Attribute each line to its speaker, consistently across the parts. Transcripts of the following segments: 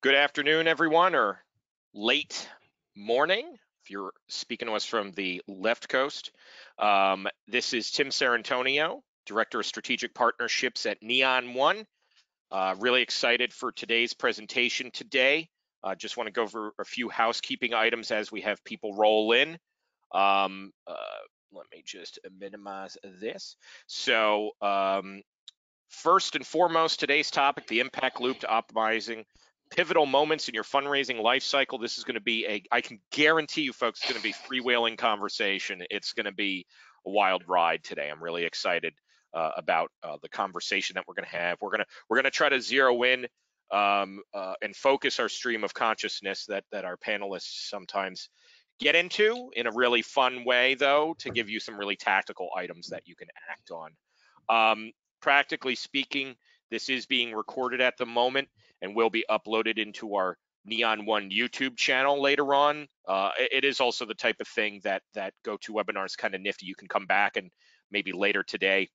Speaker 1: Good afternoon, everyone, or late morning if you're speaking to us from the left coast. Um, this is Tim Sarrantonio, Director of Strategic Partnerships at Neon One. Uh, really excited for today's presentation today. Uh, just want to go over a few housekeeping items as we have people roll in. Um, uh, let me just minimize this. So um, first and foremost, today's topic, the impact loop to optimizing pivotal moments in your fundraising life cycle. This is going to be a, I can guarantee you folks, it's going to be freewheeling conversation. It's going to be a wild ride today. I'm really excited uh, about uh, the conversation that we're going to have. We're going to we're going to try to zero in um, uh, and focus our stream of consciousness that that our panelists sometimes get into in a really fun way, though, to give you some really tactical items that you can act on. Um, practically speaking, this is being recorded at the moment and will be uploaded into our Neon One YouTube channel later on. Uh, it is also the type of thing that that GoToWebinar is kind of nifty. You can come back and maybe later today,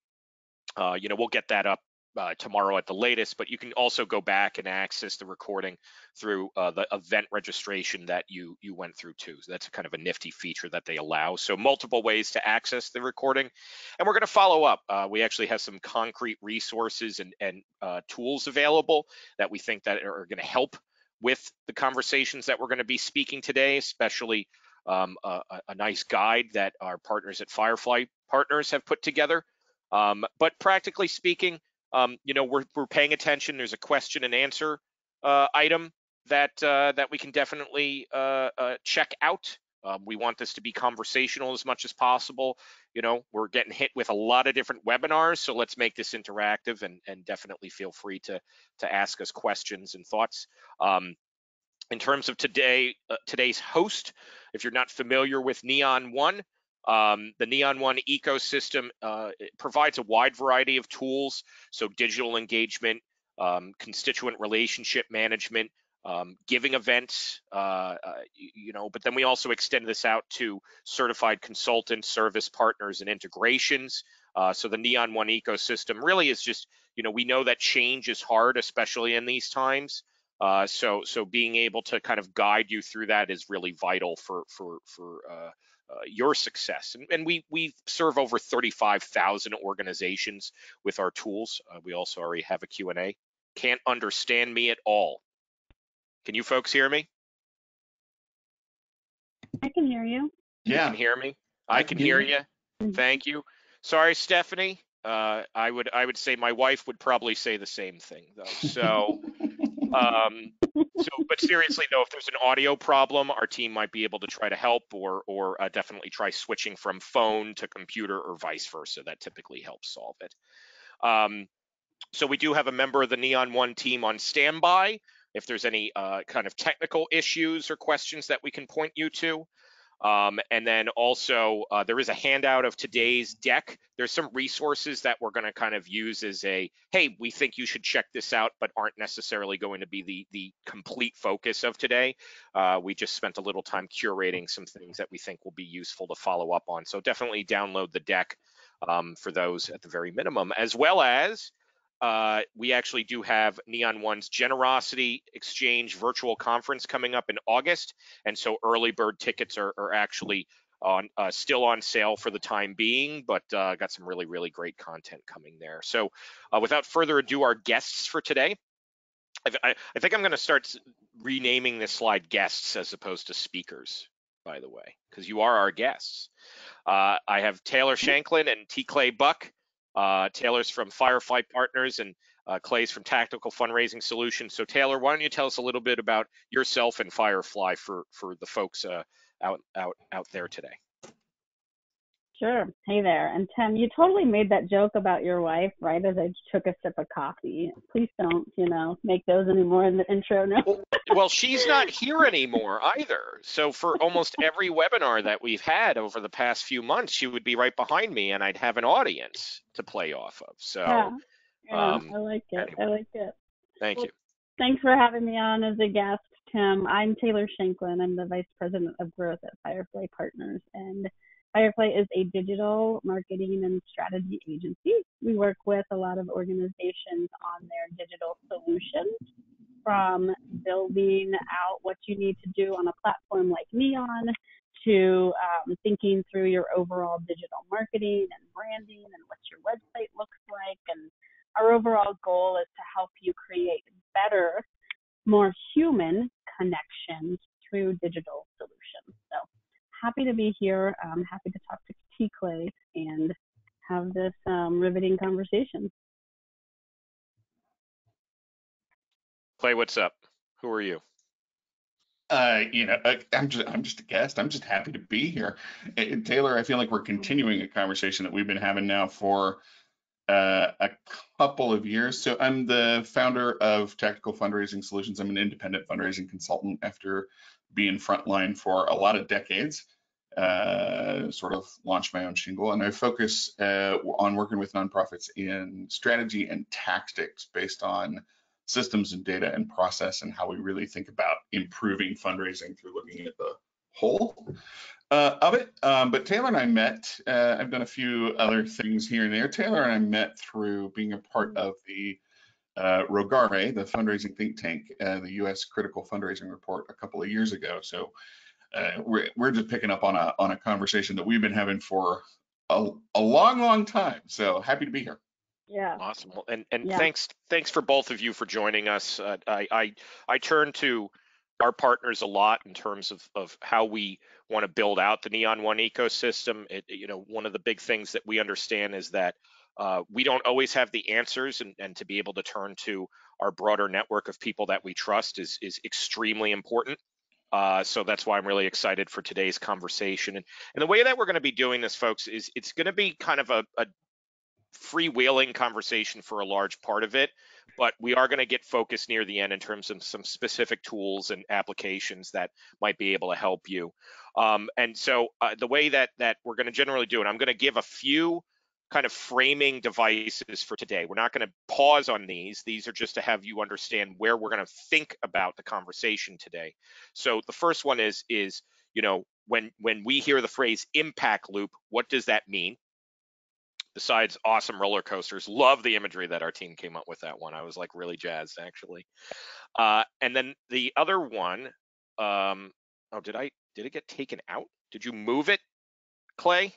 Speaker 1: uh, you know, we'll get that up uh, tomorrow at the latest, but you can also go back and access the recording through uh, the event registration that you you went through too. So that's kind of a nifty feature that they allow. So multiple ways to access the recording, and we're going to follow up. Uh, we actually have some concrete resources and and uh, tools available that we think that are going to help with the conversations that we're going to be speaking today, especially um, a, a, nice guide that our partners at Firefly Partners have put together. Um, but practically speaking, um, you know, we're, we're paying attention. There's a question and answer uh, item that uh, that we can definitely uh, uh check out. Um, we want this to be conversational as much as possible. You know, we're getting hit with a lot of different webinars, so let's make this interactive and, and definitely feel free to to ask us questions and thoughts. Um, in terms of today, uh, today's host, if you're not familiar with Neon One, um, the Neon One ecosystem uh, provides a wide variety of tools, so digital engagement, um, constituent relationship management, um, giving events, uh, uh, you know, but then we also extend this out to certified consultants, service partners, and integrations. Uh, so the Neon One ecosystem really is just, you know, we know that change is hard, especially in these times. Uh, so, so being able to kind of guide you through that is really vital for for for uh, your success. And, and, we we serve over 35,000 organizations with our tools. Uh, we also already have a Q&A. Can't understand me at all. Can you folks hear me?
Speaker 2: I can hear you.
Speaker 1: Yeah. You can hear me? I can hear you. Mm-hmm. Thank you. Sorry, Stephanie. Uh, I would I would say my wife would probably say the same thing though. So um, so, but seriously though, if there's an audio problem, our team might be able to try to help, or or uh, definitely try switching from phone to computer or vice versa. That typically helps solve it. Um, so we do have a member of the Neon One team on standby. If there's any uh, kind of technical issues or questions that we can point you to. Um, and then also uh, there is a handout of today's deck. There's some resources that we're going to kind of use as a, hey, we think you should check this out, but aren't necessarily going to be the, the complete focus of today. Uh, we just spent a little time curating some things that we think will be useful to follow up on. So definitely download the deck um, for those at the very minimum, as well as uh, we actually do have Neon One's Generosity Exchange virtual conference coming up in August, and so early bird tickets are, are actually on uh, still on sale for the time being, but uh, got some really really great content coming there. So, uh, without further ado, our guests for today. I, I think I'm going to start renaming this slide guests as opposed to speakers, by the way, because you are our guests. Uh, I have Taylor Shanklin and T. Clay Buck. Uh, Taylor's from Firefly Partners and uh, Clay's from Tactical Fundraising Solutions. So Taylor, why don't you tell us a little bit about yourself and Firefly for for the folks uh, out out out there today?
Speaker 2: Sure. Hey there. And Tim, you totally made that joke about your wife right as I took a sip of coffee. Please don't, you know, make those anymore in the intro. No.
Speaker 1: well, well, she's not here anymore either. So for almost every webinar that we've had over the past few months, she would be right behind me and I'd have an audience to play off of. So
Speaker 2: yeah, yeah um, I like it. Anyway. I like it.
Speaker 1: Thank well, you.
Speaker 2: Thanks for having me on as a guest, Tim. I'm Taylor Shanklin. I'm the Vice President of Growth at Firefly Partners. And Firefly is a digital marketing and strategy agency. We work with a lot of organizations on their digital solutions. from building out what you need to do on a platform like Neon to um, thinking through your overall digital marketing and branding and what your website looks like. And our overall goal is to help you create better, more human connections through digital solutions. So happy to be here. I'm happy to talk to T Clay and have this um, riveting conversation.
Speaker 1: Clay, what's up? Who are you?
Speaker 3: Uh, you know, uh, I'm just I'm just a guest. I'm just happy to be here. And Taylor, I feel like we're continuing a conversation that we've been having now for uh, a couple of years. So I'm the founder of Tactical Fundraising Solutions. I'm an independent fundraising consultant after being frontline for a lot of decades. Uh, sort of launch my own shingle, and I focus uh, on working with nonprofits in strategy and tactics based on systems and data and process and how we really think about improving fundraising through looking at the whole uh, of it. Um, but Taylor and I met, uh, I've done a few other things here and there. Taylor and I met through being a part of the uh, Rogare, the fundraising think tank, uh, the US Critical Fundraising Report a couple of years ago. So uh, we're, we're just picking up on a, on a conversation that we've been having for a, a long, long time. So happy to be here.
Speaker 2: Yeah.
Speaker 1: Awesome. And and
Speaker 2: Yeah.
Speaker 1: thanks thanks for both of you for joining us. Uh, I I I turn to our partners a lot in terms of of how we want to build out the Neon One ecosystem. It you know one of the big things that we understand is that uh, we don't always have the answers, and and to be able to turn to our broader network of people that we trust is is extremely important. Uh, so that's why I'm really excited for today's conversation. And, and the way that we're going to be doing this, folks, is it's going to be kind of a, a freewheeling conversation for a large part of it, but we are going to get focused near the end in terms of some specific tools and applications that might be able to help you. Um, and so uh, the way that that we're going to generally do it, I'm going to give a few kind of framing devices for today. We're not going to pause on these. These are just to have you understand where we're going to think about the conversation today. So the first one is is you know when when we hear the phrase impact loop, what does that mean? besides awesome roller coasters. Love the imagery that our team came up with that one. I was like really jazzed actually. Uh, and then the other one, um, oh, did I did it get taken out? Did you move it, Clay?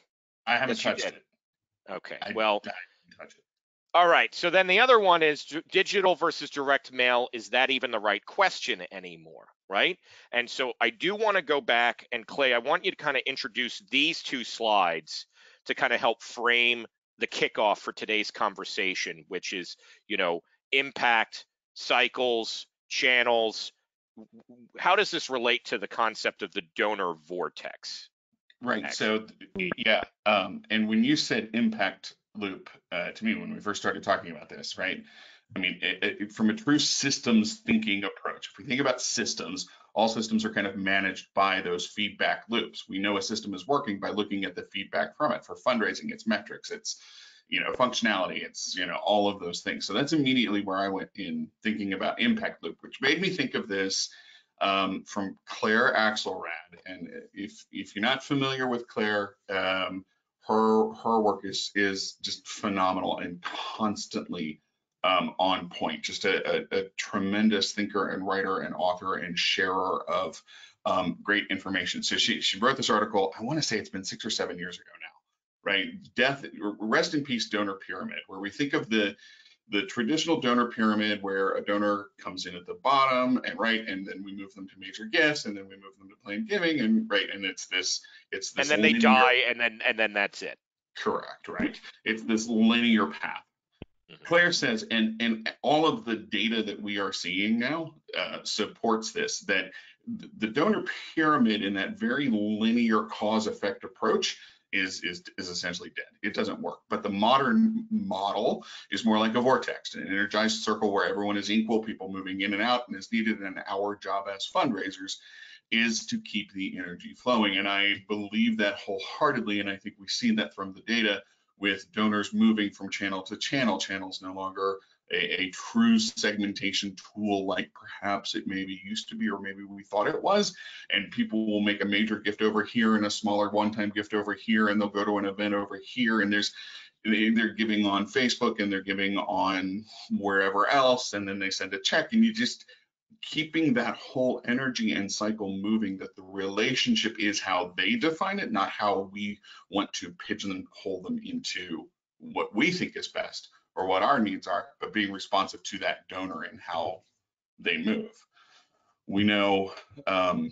Speaker 3: I haven't
Speaker 1: Yes,
Speaker 3: touched it.
Speaker 1: Okay.
Speaker 3: I-
Speaker 1: well,
Speaker 3: I
Speaker 1: all right. So then the other one is d- digital versus direct mail. Is that even the right question anymore? Right. And so I do want to go back and Clay, I want you to kind of introduce these two slides to kind of help frame the kickoff for today's conversation, which is, you know, impact, cycles, channels. How does this relate to the concept of the donor vortex?
Speaker 3: Right. So th- yeah. Um, and when you said impact loop uh, to me when we first started talking about this, right? I mean, it, it, from a true systems thinking approach, if we think about systems, all systems are kind of managed by those feedback loops. We know a system is working by looking at the feedback from it. For fundraising, it's metrics, it's you know functionality, it's you know all of those things. So that's immediately where I went in thinking about impact loop, which made me think of this um, from Claire Axelrad. And if if you're not familiar with Claire, um, her her work is is just phenomenal and constantly um, on point. Just a, a, a tremendous thinker and writer and author and sharer of um, great information. So she she wrote this article. I want to say it's been six or seven years ago now, right? Death, rest in peace, donor pyramid, where we think of the the traditional donor pyramid where a donor comes in at the bottom and right and then we move them to major gifts and then we move them to planned giving and right and it's this it's this
Speaker 1: And then they die, and then and then that's it.
Speaker 3: correct right it's this linear path
Speaker 1: Mhm.
Speaker 3: claire says and and all of the data that we are seeing now uh, supports this that the donor pyramid in that very linear cause effect approach is is is essentially dead. It doesn't work. But the modern model is more like a vortex an energized circle where everyone is equal people moving in and out and is needed and our job as fundraisers is to keep the energy flowing. And i believe that wholeheartedly and i think we've seen that from the data with donors moving from channel to channel channels no longer a, a true segmentation tool like perhaps it maybe used to be or maybe we thought it was. And people will make a major gift over here and a smaller one-time gift over here and they'll go to an event over here and there's they- they're giving on facebook and they're giving on wherever else and then they send a check and you just keeping that whole energy and cycle moving that the relationship is how they define it not how we want to pigeonhole them into what we think is best or what our needs are but being responsive to that donor and how they move we know um,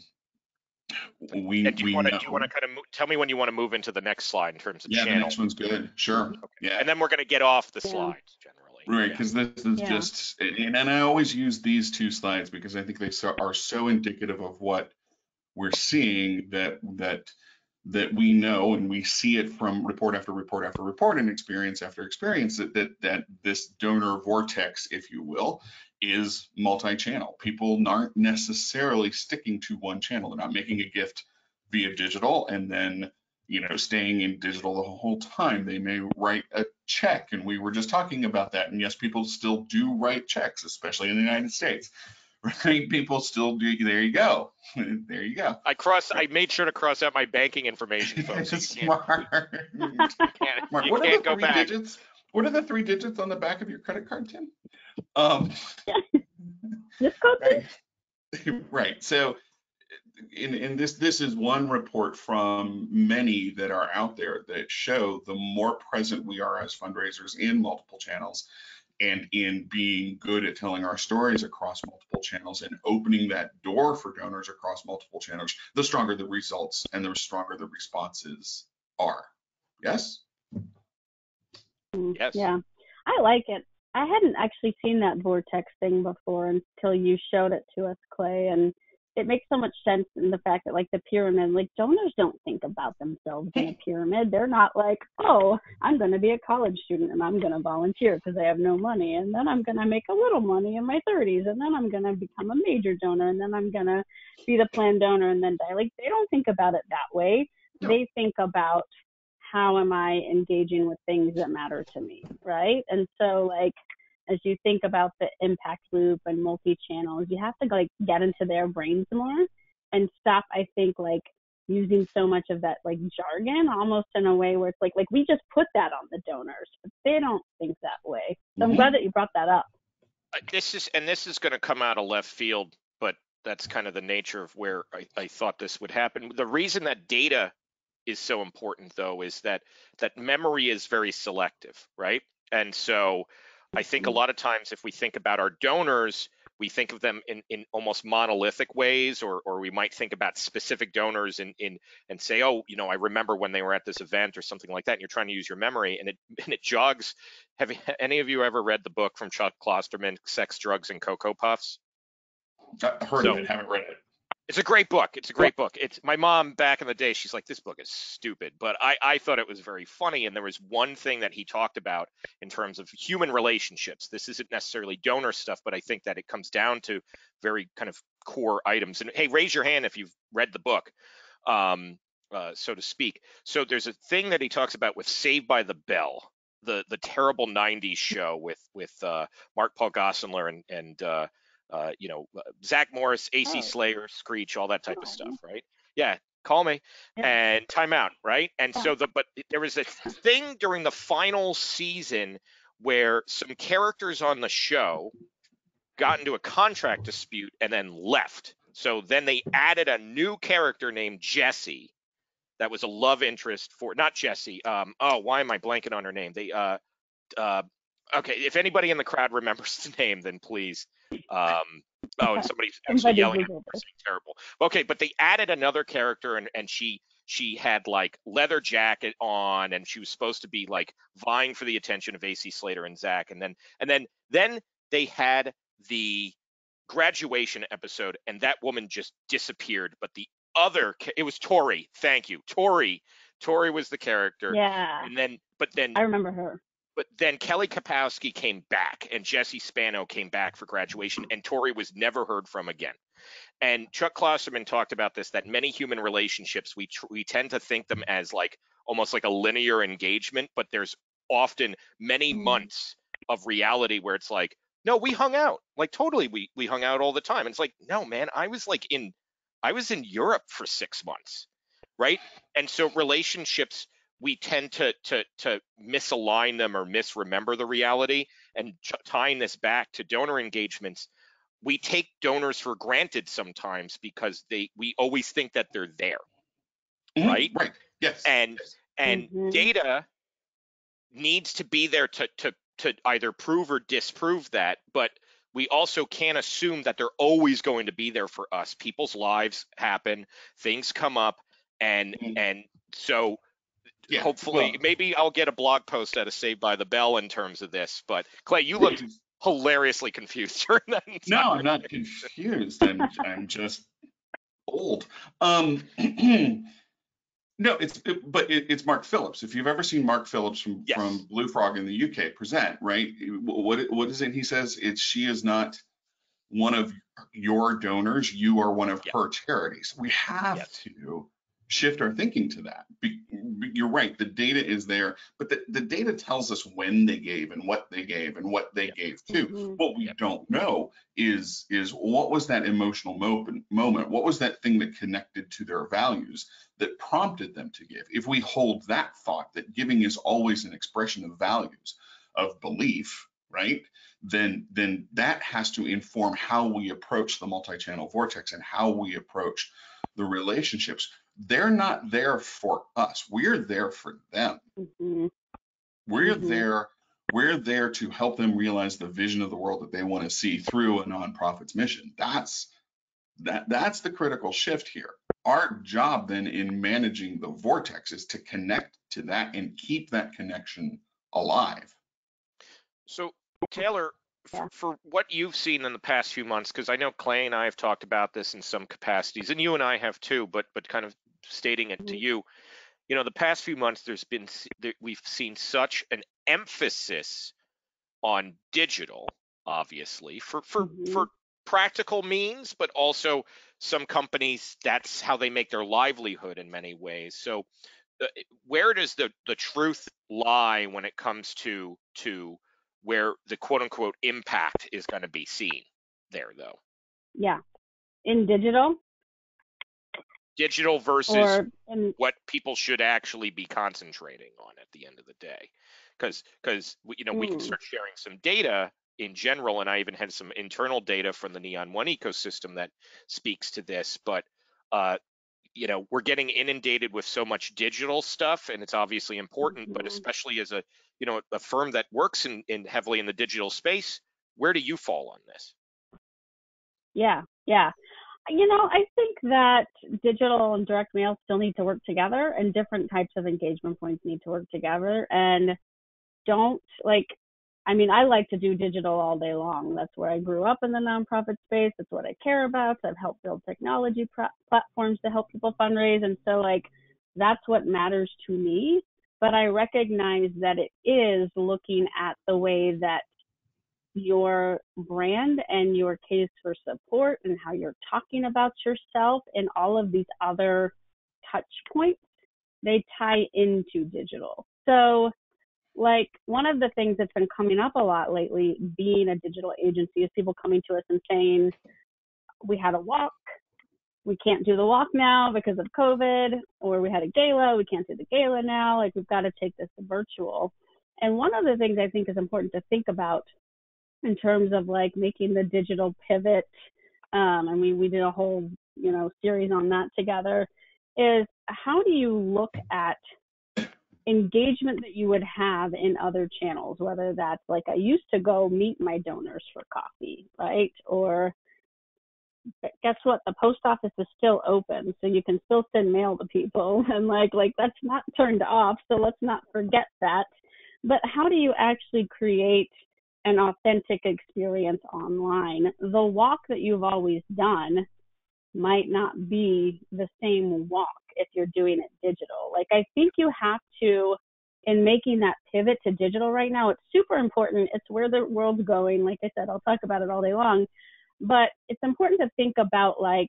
Speaker 3: we
Speaker 1: And do you want to do you want to kind of tell me when you want to move into the next slide in terms of
Speaker 3: yeah the
Speaker 1: channel?
Speaker 3: next one's good sure
Speaker 1: Okay.
Speaker 3: yeah
Speaker 1: And then we're going to get off the
Speaker 2: Yeah.
Speaker 1: slides generally.
Speaker 3: Right,
Speaker 1: Yeah.
Speaker 3: because this is
Speaker 2: Yeah.
Speaker 3: just, and, and I always use these two slides because I think they so, are so indicative of what we're seeing that that that we know and we see it from report after report after report and experience after experience that that, that this donor vortex, if you will, is multi-channel. People aren't necessarily sticking to one channel. They're not making a gift via digital and then you know, staying in digital the whole time. They may write a check, and we were just talking about that. And yes, people still do write checks, especially in the United States. Right? People still do. There you go. there you go.
Speaker 1: I cross. I made sure to cross out my banking information, folks. so you
Speaker 3: Smart.
Speaker 1: you can't,
Speaker 3: Smart. What are the
Speaker 1: go
Speaker 3: three
Speaker 1: back.
Speaker 3: digits? What are the three digits on the back of your credit card, Tim? Um,
Speaker 2: Just go
Speaker 3: right. right. So in, in this this is one report from many that are out there that show the more present we are as fundraisers in multiple channels and in being good at telling our stories across multiple channels and opening that door for donors across multiple channels, the stronger the results and the stronger the responses are. Yes?
Speaker 1: Yes.
Speaker 2: Yeah, I like it. I hadn't actually seen that vortex thing before until you showed it to us, Clay, and it makes so much sense in the fact that like the pyramid, like donors don't think about themselves in a pyramid. They're not like, oh, I'm going to be a college student and I'm going to volunteer because I have no money, and then I'm going to make a little money in my 30s, and then I'm going to become a major donor, and then I'm going to be the planned donor and then die. Like they don't think about it that way.
Speaker 3: No.
Speaker 2: They think about how am I engaging with things that matter to me, right? And so like as you think about the impact loop and multi channels, you have to like get into their brains more and stop I think like using so much of that like jargon almost in a way where it's like like we just put that on the donors, but they don't think that way. So I'm
Speaker 3: Mhm.
Speaker 2: glad that you brought that up.
Speaker 1: Uh, this is and this is going to come out of left field, but that's kind of the nature of where I, I thought this would happen. The reason that data is so important, though, is that that memory is very selective, right? And so I think a mm-hmm. lot of times if we think about our donors, we think of them in, in almost monolithic ways, or or we might think about specific donors in in and say, oh, you know, I remember when they were at this event or something like that. And you're trying to use your memory, and it and it jogs. Have you, any of you ever read the book from Chuck Klosterman, Sex, Drugs, and Cocoa Puffs?
Speaker 3: I heard
Speaker 1: So-
Speaker 3: of it, haven't read it.
Speaker 1: It's a great book. It's a great book. It's my mom back in the day. She's like, this book is stupid, but I, I thought it was very funny. And there was one thing that he talked about in terms of human relationships. This isn't necessarily donor stuff, but I think that it comes down to very kind of core items. And hey, raise your hand if you've read the book, um, uh, so to speak. So there's a thing that he talks about with Saved by the Bell, the the terrible '90s show with with uh, Mark Paul Gosselaar and and uh, uh, you know, uh, Zach Morris, AC
Speaker 2: Oh.
Speaker 1: Slater, Screech, all that type of stuff, right? Yeah, call me
Speaker 2: Yeah.
Speaker 1: and timeout, right? And
Speaker 2: Yeah.
Speaker 1: so the but there was a thing during the final season where some characters on the show got into a contract dispute and then left. So then they added a new character named Jesse that was a love interest for not Jesse. Um, oh, why am I blanking on her name? They uh uh okay, if anybody in the crowd remembers the name, then please. Um oh, and somebody's actually
Speaker 2: Somebody
Speaker 1: yelling at me for saying terrible. Okay, but they added another character and and she she had like leather jacket on and she was supposed to be like vying for the attention of AC Slater and Zach and then and then then they had the graduation episode and that woman just disappeared but the other it was Tori thank you Tori Tori was the character
Speaker 2: Yeah.
Speaker 1: and then but then
Speaker 2: I remember her.
Speaker 1: But then Kelly Kapowski came back and Jesse Spano came back for graduation and Tori was never heard from again. And Chuck Klosterman talked about this that many human relationships we tr- we tend to think them as like almost like a linear engagement, but there's often many
Speaker 2: Mhm.
Speaker 1: months of reality where it's like no, we hung out. Like totally we we hung out all the time. And it's like no, man, I was like in I was in Europe for 6 months. Right? And so relationships we tend to to to misalign them or misremember the reality and ch- tying this back to donor engagements we take donors for granted sometimes because they we always think that they're there,
Speaker 3: Mhm,
Speaker 1: right?
Speaker 3: Right. Yes.
Speaker 1: And
Speaker 3: yes.
Speaker 1: and
Speaker 2: Mhm.
Speaker 1: data needs to be there to to to either prove or disprove that, but we also can't assume that they're always going to be there for us. People's lives happen, things come up, and
Speaker 3: Mhm.
Speaker 1: and so
Speaker 3: Yeah,
Speaker 1: hopefully
Speaker 3: well-
Speaker 1: maybe I'll get a blog post out of Saved by the Bell in terms of this. But Clay, you looked hilariously confused during that.
Speaker 3: No, I'm not confused. I'm I'm just old. Um, no, it's it, but it, it's Mark Phillips. If you've ever seen Mark Phillips from
Speaker 1: Yes.
Speaker 3: from Blue Frog in the UK present, right? What what is it? He says it's she is not one of your donors. You are one of
Speaker 1: Yeah.
Speaker 3: her charities. We have
Speaker 1: Yes.
Speaker 3: to shift our thinking to that. Be, be- you're right. The data is there, but the, the data tells us when they gave and what they gave and what they
Speaker 1: Yeah.
Speaker 3: gave to.
Speaker 2: Mhm.
Speaker 3: What we
Speaker 1: Yep.
Speaker 3: don't know is is what was that emotional moment moment? What was that thing that connected to their values that prompted them to give? If we hold that thought that giving is always an expression of values, of belief, right? Then then that has to inform how we approach the multi-channel vortex and how we approach the relationships. They're not there for us. We're there for them.
Speaker 2: Mhm.
Speaker 3: We're
Speaker 2: Mhm.
Speaker 3: there. We're there to help them realize the vision of the world that they want to see through a nonprofit's mission. That's that. That's the critical shift here. Our job then in managing the vortex is to connect to that and keep that connection alive.
Speaker 1: So Taylor, for, for what you've seen in the past few months, because I know Clay and I have talked about this in some capacities, and you and I have too, but but kind of stating it to
Speaker 2: Mhm.
Speaker 1: you, you know, the past few months there's been we've seen such an emphasis on digital, obviously for for
Speaker 2: Mhm.
Speaker 1: for practical means, but also some companies that's how they make their livelihood in many ways. So uh, where does the the truth lie when it comes to to where the quote unquote impact is going to be seen there though
Speaker 2: Yeah. In digital
Speaker 1: digital versus
Speaker 2: or in
Speaker 1: what people should actually be concentrating on at the end of the day because because you know we can
Speaker 2: Mm.
Speaker 1: start sharing some data in general and i even had some internal data from the neon one ecosystem that speaks to this but uh you know we're getting inundated with so much digital stuff and it's obviously important but
Speaker 2: Mhm.
Speaker 1: especially as a you know a firm that works in, in heavily in the digital space where do you fall on this
Speaker 2: Yeah, yeah. You know, I think that digital and direct mail still need to work together and different types of engagement points need to work together and don't like I mean, I like to do digital all day long. That's where I grew up in the nonprofit space. That's what I care about. I've helped build technology platforms to help people fundraise. And so, like, that's what matters to me. But I recognize that it is looking at the way that your brand and your case for support and how you're talking about yourself and all of these other touch points, they tie into digital. So, like one of the things that's been coming up a lot lately, being a digital agency, is people coming to us and saying, We had a walk, we can't do the walk now because of COVID, or we had a gala, we can't do the gala now. Like, we've got to take this to virtual. And one of the things I think is important to think about in terms of like making the digital pivot. Um, and we, we did a whole, you know, series on that together is how do you look at engagement that you would have in other channels, whether that's like I used to go meet my donors for coffee, right? Or guess what? The post office is still open, so you can still send mail to people, and like like that's not turned off. So let's not forget that. But how do you actually create an authentic experience online? The walk that you've always done might not be the same walk if you're doing it digital. Like I think you have to in making that pivot to digital right now, it's super important. It's where the world's going. Like I said, I'll talk about it all day long, but it's important to think about like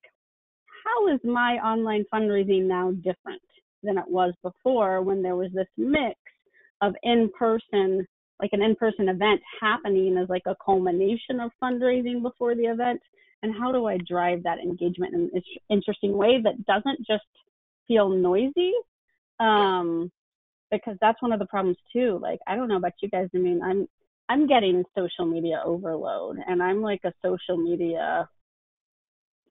Speaker 2: how is my online fundraising now different than it was before when there was this mix of in-person like an in-person event happening as like a culmination of fundraising before the event and how do I drive that engagement in an interesting way that doesn't just feel noisy? Um, because that's one of the problems too. Like, I don't know about you guys. I mean, I'm I'm getting social media overload and I'm like a social media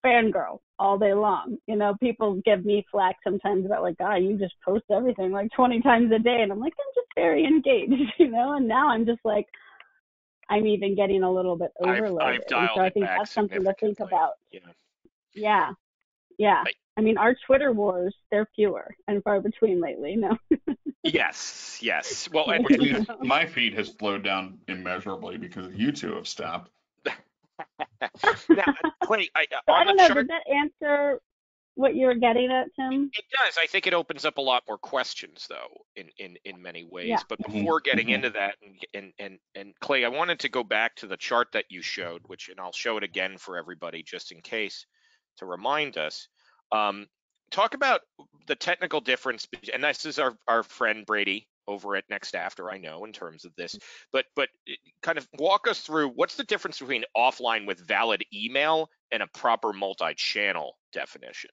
Speaker 2: fangirl all day long. You know, people give me flack sometimes about like, God, you just post everything like 20 times a day. And I'm like, I'm just very engaged, you know, and now I'm just like, I'm even getting a little bit overloaded.
Speaker 1: I've, I've dialed
Speaker 2: so I
Speaker 1: it
Speaker 2: think
Speaker 1: back
Speaker 2: that's something to think about.
Speaker 1: Yeah.
Speaker 2: Yeah. Yeah.
Speaker 1: I-
Speaker 2: I mean, our Twitter wars, they're fewer and far between lately. No.
Speaker 1: Yes, yes. Well, and,
Speaker 3: Which
Speaker 1: and
Speaker 3: my feed has slowed down immeasurably because you two have stopped.
Speaker 1: now, Clay, I,
Speaker 2: So I don't know.
Speaker 1: chart,
Speaker 2: Did that answer what you were getting at, Tim?
Speaker 1: It does. I think it opens up a lot more questions, though, in in in many ways.
Speaker 2: Yeah.
Speaker 1: But
Speaker 3: Mhm,
Speaker 1: before getting
Speaker 3: mhm.
Speaker 1: into that, and and and and Clay, I wanted to go back to the chart that you showed, which, and I'll show it again for everybody just in case to remind us. Um, talk about the technical difference, and this is our our friend Brady over at NextAfter, I know, in terms of this. But but kind of walk us through what's the difference between offline with valid email and a proper multi-channel definition.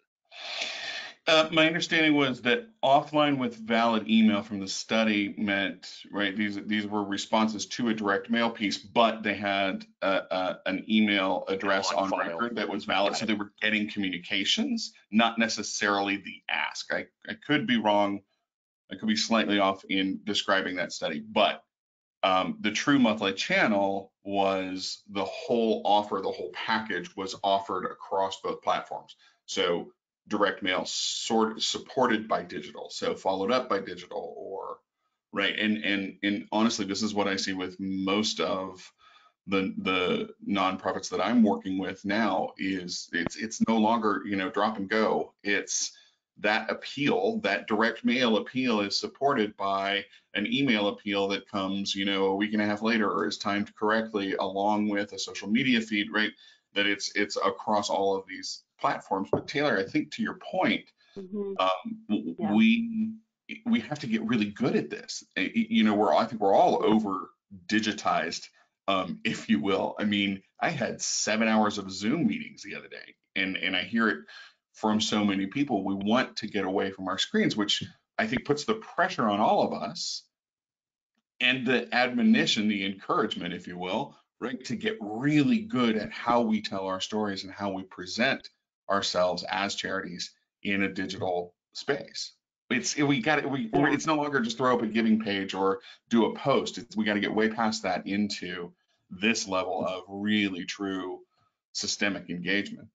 Speaker 3: Uh, my understanding was that offline with valid email from the study meant right these these were responses to a direct mail piece, but they had a, a, an email address
Speaker 1: on
Speaker 3: on record that was valid, so they were getting communications, not necessarily the ask. I, I could be wrong. I could be slightly off in describing that study, but um, the true multi-channel was the whole offer, the whole package was offered across both platforms. So direct mail sort supported by digital, so followed up by digital, or right. And and and honestly, this is what I see with most of the the nonprofits that I'm working with now. Is it's it's no longer you know drop and go. It's that appeal, that direct mail appeal is supported by an email appeal that comes, you know, a week and a half later or is timed correctly along with a social media feed, right? That it's it's across all of these platforms. But Taylor, I think to your point,
Speaker 2: hmm
Speaker 3: um,
Speaker 2: Yeah.
Speaker 3: we we have to get really good at this. You know, we're I think we're all over digitized, um, if you will. I mean, I had seven hours of Zoom meetings the other day, and and I hear it from so many people. We want to get away from our screens, which I think puts the pressure on all of us, and the admonition, the encouragement, if you will, right, to get really good at how we tell our stories and how we present ourselves as charities in a digital space. It's we got it. We it's no longer just throw up a giving page or do a post. It's we got to get way past that into this level of really true systemic engagement.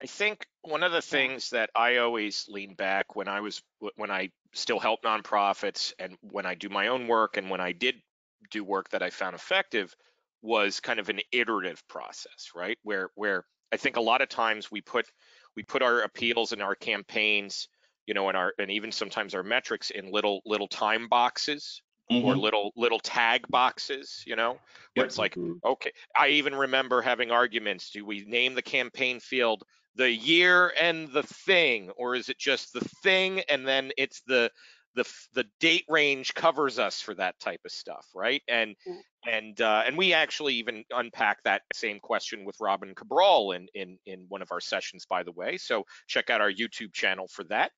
Speaker 1: I think one of the things that I always lean back when I was when I still help nonprofits and when I do my own work and when I did do work that I found effective was kind of an iterative process, right? Where where I think a lot of times we put we put our appeals and our campaigns, you know, and our and even sometimes our metrics in little little time boxes or
Speaker 3: Mhm.
Speaker 1: little little tag boxes, you know, where
Speaker 3: Yep.
Speaker 1: it's like
Speaker 2: Mhm.
Speaker 1: Okay. I even remember having arguments. Do we name the campaign field the year and the thing, or is it just the thing and then it's the the the date range covers us for that type of stuff, right? And
Speaker 2: Yeah.
Speaker 1: and uh, and we actually even unpack that same question with Robin Cabral in in in one of our sessions, by the way. So check out our YouTube channel for that.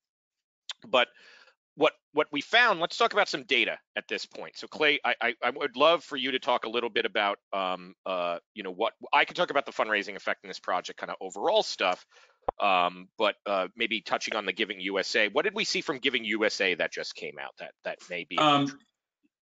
Speaker 1: But what what we found let's talk about some data at this point so clay i i, I would love for you to talk a little bit about um uh you know what i could talk about the fundraising effectiveness project kind of overall stuff um but uh maybe touching on the giving usa what did we see from giving usa that just came out that that may be
Speaker 3: Um?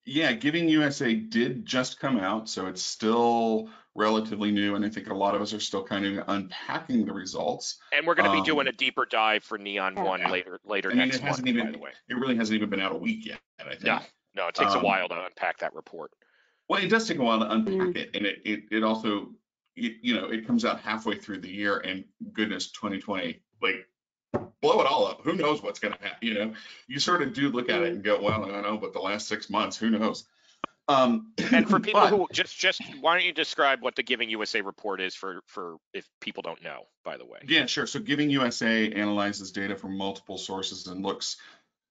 Speaker 3: Yeah, Giving USA did just come out, so it's still relatively new, and I think a lot of us are still kind of unpacking the results.
Speaker 1: and we're going to be doing
Speaker 3: um,
Speaker 1: a deeper dive for neon
Speaker 2: Yeah.
Speaker 1: one later later
Speaker 3: I mean,
Speaker 1: next
Speaker 3: it
Speaker 1: month
Speaker 3: hasn't
Speaker 1: by
Speaker 3: even
Speaker 1: the way
Speaker 3: it really hasn't even been out a week yet. I think.
Speaker 1: no no it takes a
Speaker 3: Um,
Speaker 1: while to unpack that report
Speaker 3: Well, it does take a while to unpack
Speaker 2: Mm.
Speaker 3: it, and it it, it also it, you know it comes out halfway through the year, and goodness, 2020 like blow it all up. Who knows what's going to happen? You know, you sort of do look at it and go, well, I don't know, but the last six months, who knows? Um,
Speaker 1: and for people
Speaker 3: but-
Speaker 1: who just just why don't you describe what the giving usa report is for for if people don't know by the way
Speaker 3: Yeah, sure. So Giving USA analyzes data from multiple sources and looks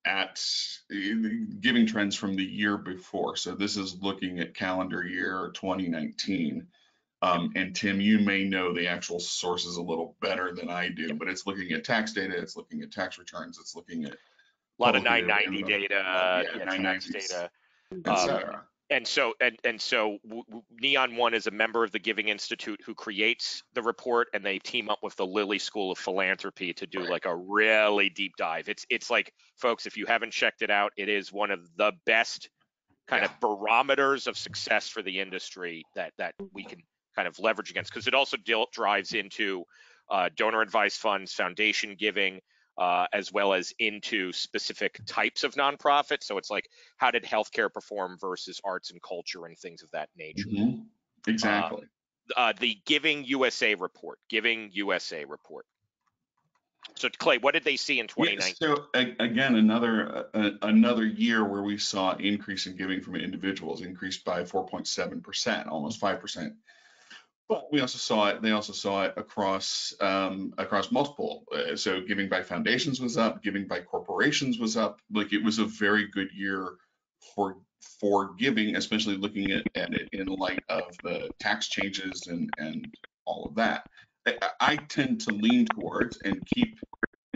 Speaker 3: at uh, giving trends from the year before. So this is looking at calendar year 2019. Um, and Tim, you may know the actual sources a little better than I do, but it's looking at tax data, it's looking at tax returns, it's looking at
Speaker 1: a lot of 990
Speaker 3: available-
Speaker 1: data,
Speaker 3: uh,
Speaker 1: yeah,
Speaker 3: yeah,
Speaker 1: tax data.
Speaker 3: et
Speaker 1: Um, and so and and so w- w- Neon One is a member of the Giving Institute who creates the report, and they team up with the Lilly School of Philanthropy to do
Speaker 3: Right.
Speaker 1: like a really deep dive. It's it's like, folks, if you haven't checked it out, it is one of the best kind of barometers of success for the industry that that we can kind of leverage against because it also deal, drives into uh, donor advised funds, foundation giving, uh, as well as into specific types of nonprofits. So it's like, how did healthcare perform versus arts and culture and things of that nature?
Speaker 3: Mhm. Exactly.
Speaker 1: Uh, the Giving USA report, Giving USA report. So Clay, what did they see in
Speaker 3: Yeah,
Speaker 1: 2019?
Speaker 3: so a- again, another uh, another year where we saw an increase in giving from individuals increased by 4.7 percent, almost five percent. But we also saw it. They also saw it across um, across multiple. Uh, so giving by foundations was up. Giving by corporations was up. Like it was a very good year for for giving, especially looking at, at it in light of the tax changes and and all of that. I, I tend to lean towards and keep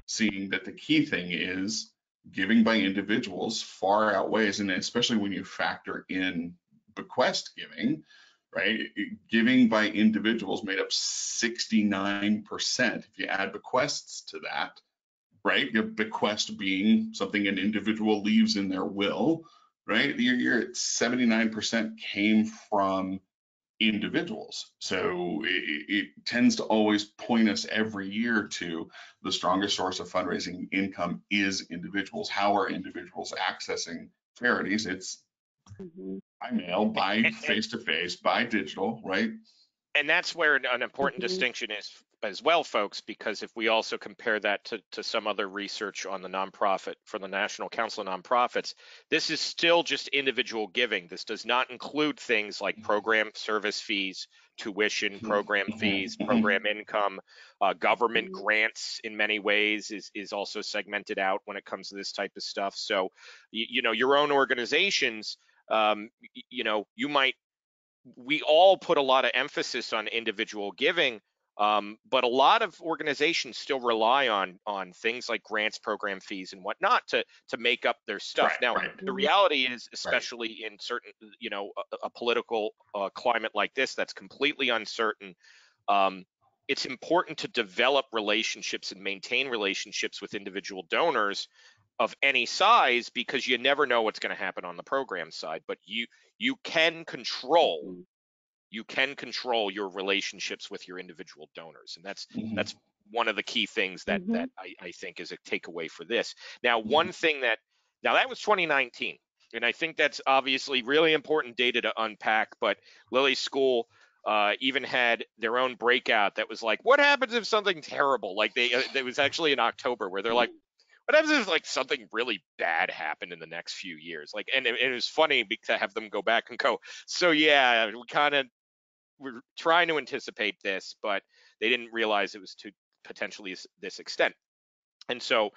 Speaker 3: seeing that the key thing is giving by individuals far outweighs, and especially when you factor in bequest giving, right? Giving by individuals made up 69%. If you add bequests to that, right? Your bequest being something an individual leaves in their will, right? You're, you're at 79% came from individuals. So it, it tends to always point us every year to the strongest source of fundraising income is individuals. How are individuals accessing charities? It's
Speaker 2: Mhm.
Speaker 3: by mail, by
Speaker 1: And- and-
Speaker 3: face to face, by digital, right?
Speaker 1: and that's where an, an important
Speaker 2: Mhm.
Speaker 1: distinction is as well, folks, because if we also compare that to, to some other research on the nonprofit for the National Council of Nonprofits, this is still just individual giving. This does not include things like program service fees, tuition, program
Speaker 3: Mhm.
Speaker 1: fees, program income, uh, government grants in many ways is, is also segmented out when it comes to this type of stuff. So, you, you know, your own organizations, um, you know, you might we all put a lot of emphasis on individual giving, um, but a lot of organizations still rely on on things like grants, program fees, and whatnot to to make up their stuff.
Speaker 3: Right,
Speaker 1: now,
Speaker 3: right.
Speaker 1: the reality is, especially in certain, you know, a, a political uh, climate like this that's completely uncertain. Um, it's important to develop relationships and maintain relationships with individual donors of any size because you never know what's going to happen on the program side but you you can control
Speaker 2: Mhm.
Speaker 1: you can control your relationships with your individual donors and that's
Speaker 3: Mhm.
Speaker 1: that's one of the key things that
Speaker 2: Mhm.
Speaker 1: that I, I think is a takeaway for this now one thing that now that was 2019 and i think that's obviously really important data to unpack but lilly school uh, even had their own breakout that was like what happens if something terrible like they uh, it was actually in october where they're like what happens if like something really bad happened in the next few years? Like and it, it was funny to have them go back and go so yeah we kind of we're trying to anticipate this but they didn't realize it was to potentially this extent. And so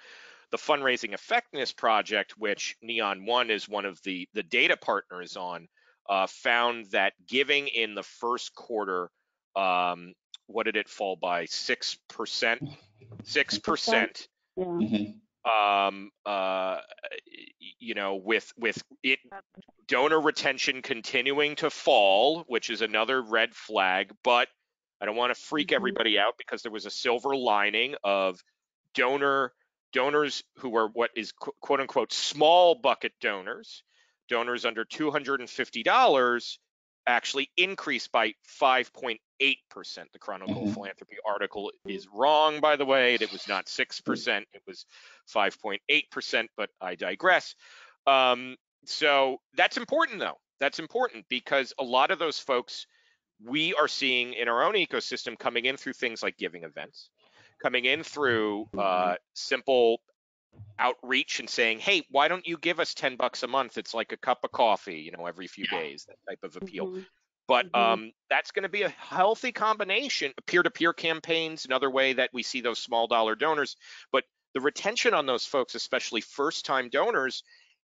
Speaker 1: the fundraising effectiveness project which neon one is one of the the data partners on uh, found that giving in the first quarter um, what did it fall by? Six percent? Six percent?
Speaker 2: Yeah.
Speaker 3: Mhm.
Speaker 1: Um uh you know with with it donor retention continuing to fall which is another red flag but i don't want to freak
Speaker 2: Mhm.
Speaker 1: everybody out because there was a silver lining of donor donors who are what is qu- quote unquote small bucket donors donors under $250 actually increased by 5.8%. The Chronicle
Speaker 3: Mhm.
Speaker 1: Philanthropy article is wrong, by the way. It was not 6%, it was 5.8%, but I digress. Um, so that's important, though. That's important because a lot of those folks we are seeing in our own ecosystem coming in through things like giving events, coming in through uh, simple outreach and saying, "Hey, why don't you give us 10 bucks a month? It's like a cup of coffee, you know, every few
Speaker 3: Yeah.
Speaker 1: days." That type of appeal.
Speaker 2: Mhm.
Speaker 1: But
Speaker 2: Mhm.
Speaker 1: um, that's going to be a healthy combination. Peer-to-peer campaigns, another way that we see those small dollar donors. But the retention on those folks, especially first-time donors,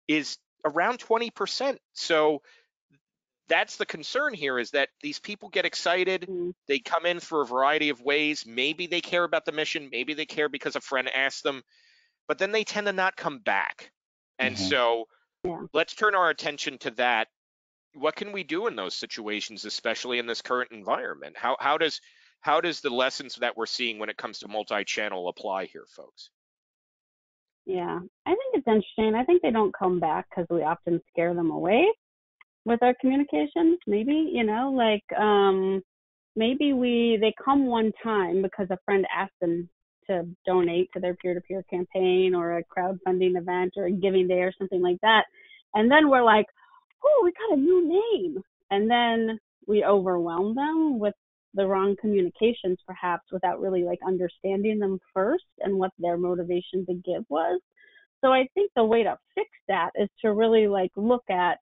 Speaker 1: is around 20%. So that's the concern here is that these people get excited
Speaker 2: Mhm.
Speaker 1: they come in for a variety of ways maybe they care about the mission maybe they care because a friend asked them but then they tend to not come back and
Speaker 3: Mhm.
Speaker 1: so
Speaker 2: Yeah.
Speaker 1: let's turn our attention to that what can we do in those situations, especially in this current environment? How how does how does the lessons that we're seeing when it comes to multi-channel apply here, folks?
Speaker 2: Yeah, I think it's interesting. I think they don't come back because we often scare them away with our communications. Maybe you know, like um, maybe we they come one time because a friend asked them to donate to their peer-to-peer campaign or a crowdfunding event or a giving day or something like that, and then we're like, oh, we got a new name, and then we overwhelm them with the wrong communications perhaps without really like understanding them first and what their motivation to give was. So I think the way to fix that is to really like look at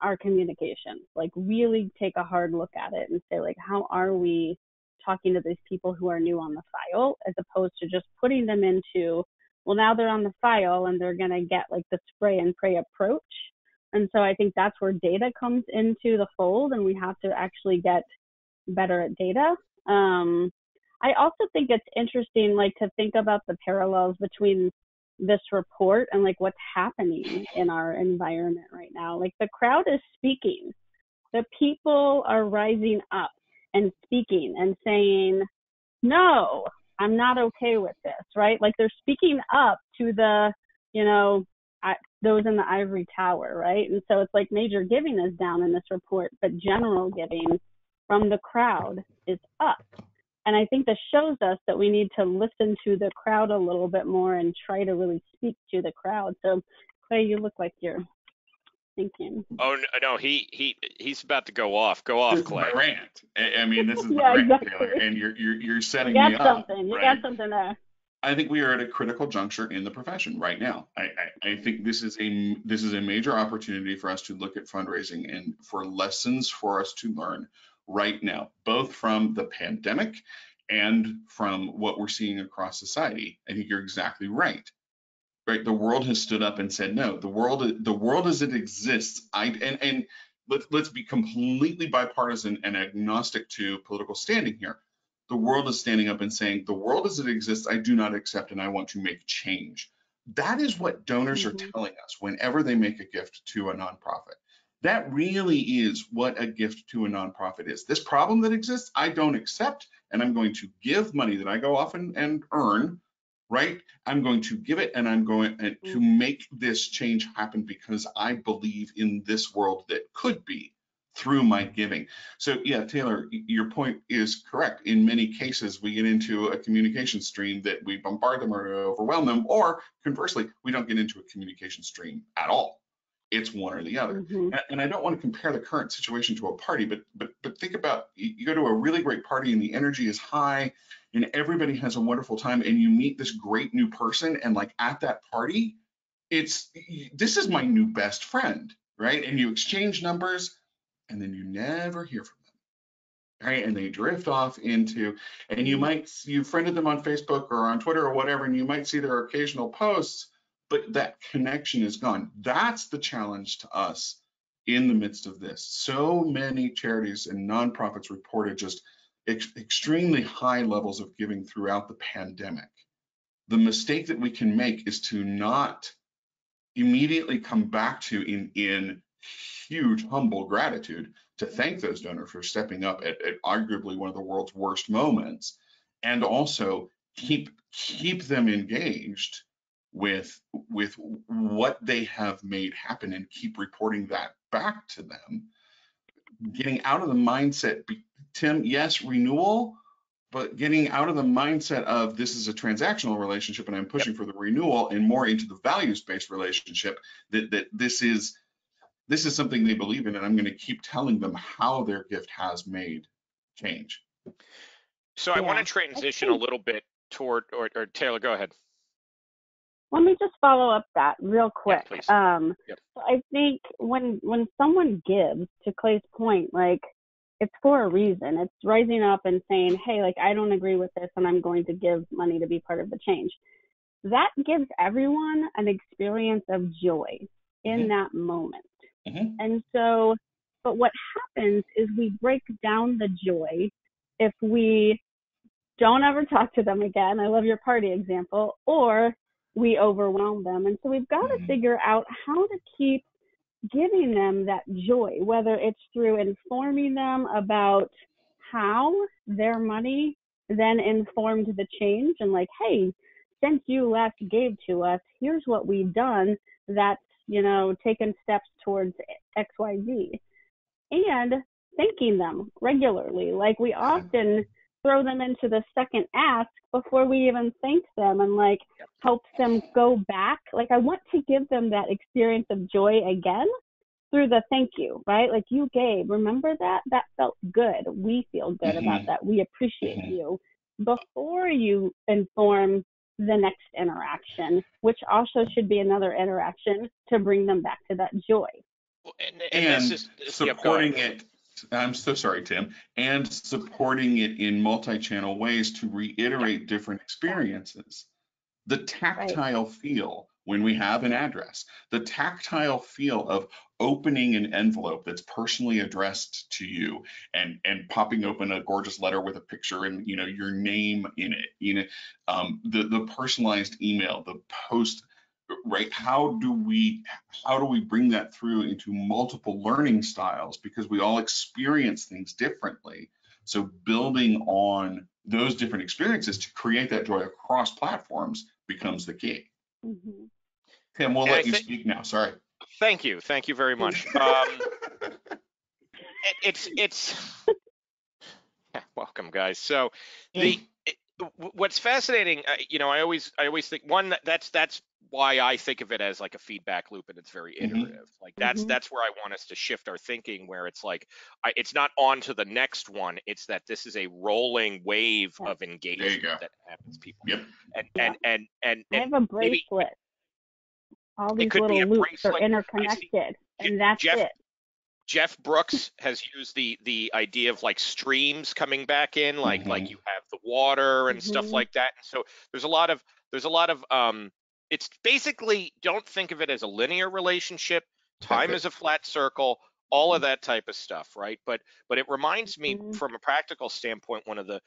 Speaker 2: our communication, like really take a hard look at it and say like how are we talking to these people who are new on the file as opposed to just putting them into well now they're on the file and they're going to get like the spray and pray approach. And so I think that's where data comes into the fold and we have to actually get better at data. Um, I also think it's interesting, like to think about the parallels between this report and like what's happening in our environment right now. Like the crowd is speaking, the people are rising up and speaking and saying, "No, I'm not okay with this." Right? Like they're speaking up to the, you know, those in the ivory tower, right? And so it's like major giving is down in this report, but general giving from the crowd is up. And I think this shows us that we need to listen to the crowd a little bit more and try to really speak to the crowd. So, Clay, you look like you're thinking.
Speaker 1: Oh no, no he he he's about to go off. Go off,
Speaker 3: This is
Speaker 1: Clay.
Speaker 3: my rant. I I mean, this is
Speaker 2: Yeah,
Speaker 3: my rant,
Speaker 2: exactly.
Speaker 3: Taylor, and you're you're you're setting
Speaker 2: You
Speaker 3: me
Speaker 2: got
Speaker 3: up.
Speaker 2: something. You
Speaker 3: right?
Speaker 2: got something there.
Speaker 3: I think we are at a critical juncture in the profession right now. I, I, I think this is a this is a major opportunity for us to look at fundraising and for lessons for us to learn right now, both from the pandemic and from what we're seeing across society. I think you're exactly right. Right, the world has stood up and said no. The world, the world as it exists. I and and let's let's be completely bipartisan and agnostic to political standing here the world is standing up and saying, the world as it exists, I do not accept and I want to make change. That is what donors
Speaker 2: Mhm.
Speaker 3: are telling us whenever they make a gift to a nonprofit. That really is what a gift to a nonprofit is. This problem that exists, I don't accept, and I'm going to give money that I go off and, and earn, right? I'm going to give it and I'm going to make this change happen because I believe in this world that could be through my giving. So yeah, Taylor, your point is correct. In many cases, we get into a communication stream that we bombard them or overwhelm them, or conversely, we don't get into a communication stream at all. It's one or the other.
Speaker 2: Mhm.
Speaker 3: And I don't want to compare the current situation to a party, but but but think about you you go to a really great party and the energy is high and everybody has a wonderful time and you meet this great new person and like at that party, it's this is my new best friend, right? And you exchange numbers and then you never hear from them. Right? And they drift off into and you might you friended them on Facebook or on Twitter or whatever, and you might see their occasional posts, but that connection is gone. That's the challenge to us in the midst of this. So many charities and nonprofits reported just ex- extremely high levels of giving throughout the pandemic. The mistake that we can make is to not immediately come back to in in huge humble gratitude to thank those donors for stepping up at, at arguably one of the world's worst moments and also keep keep them engaged with with what they have made happen and keep reporting that back to them. Getting out of the mindset tim yes renewal but getting out of the mindset of this is a transactional relationship and i'm pushing for the renewal and more into the values based relationship that that this is this is something they believe in and i'm going to keep telling them how their gift has made change
Speaker 1: So I want to transition a little bit toward, or, or Taylor, go ahead.
Speaker 2: Let me just follow up that real quick.
Speaker 1: please.
Speaker 2: um,
Speaker 1: Yep.
Speaker 2: so I think when when someone gives, to Clay's point, like it's for a reason. It's rising up and saying, "Hey, like I don't agree with this, and I'm going to give money to be part of the change." That gives everyone an experience of joy in
Speaker 3: Mhm.
Speaker 2: that moment.
Speaker 3: Mhm.
Speaker 2: And so, but what happens is we break down the joy if we don't ever talk to them again. I love your party example, or we overwhelm them. And so we've got to
Speaker 3: Mhm.
Speaker 2: figure out how to keep giving them that joy, whether it's through informing them about how their money then informed the change and like, hey, since you last gave to us, here's what we've done that's, you know, taken steps towards XYZ. And thanking them regularly. Like we often throw them into the second ask before we even thank them and like helps them go back. Like I want to give them that experience of joy again through the thank you, right? Like you gave, remember that? That felt good. We feel good mm-hmm. about that. We appreciate mm-hmm. you before you inform the next interaction, which also should be another interaction to bring them back to that joy.
Speaker 3: And, and, and is, supporting it I'm so sorry, Tim, and supporting it in multi-channel ways to reiterate different experiences. The tactile right. feel when we have an address, the tactile feel of opening an envelope that's personally addressed to you and and popping open a gorgeous letter with a picture and you know your name in it you know um, the the personalized email the post right? How do we how do we bring that through into multiple learning styles? Because we all experience things differently. So building on those different experiences to create that joy across platforms becomes the key. Mm-hmm. tim we'll and let I you speak now. Sorry
Speaker 1: thank you thank you very much um, it, it's it's welcome guys so the it, what's fascinating uh, you know i always i always think one that's that's why I think of it as like a feedback loop and it's very mm-hmm. iterative. Mm-hmm. Like that's mm-hmm. that's where I want us to shift our thinking where it's like I, it's not on to the next one. It's that this is a rolling wave of engagement that happens people.
Speaker 3: Yep.
Speaker 1: And yeah. and, and and
Speaker 2: and I have a bracelet. Maybe, All these little loops bracelet. are interconnected, and that's
Speaker 1: Jeff,
Speaker 2: it.
Speaker 1: Jeff Brooks has used the the idea of like streams coming back in, like mm-hmm. like you have the water and stuff mm-hmm. like that. And so there's a lot of there's a lot of um it's basically don't think of it as a linear relationship. Time is a flat circle, all of that type of stuff, right? But but it reminds me mm-hmm. from a practical standpoint, one of the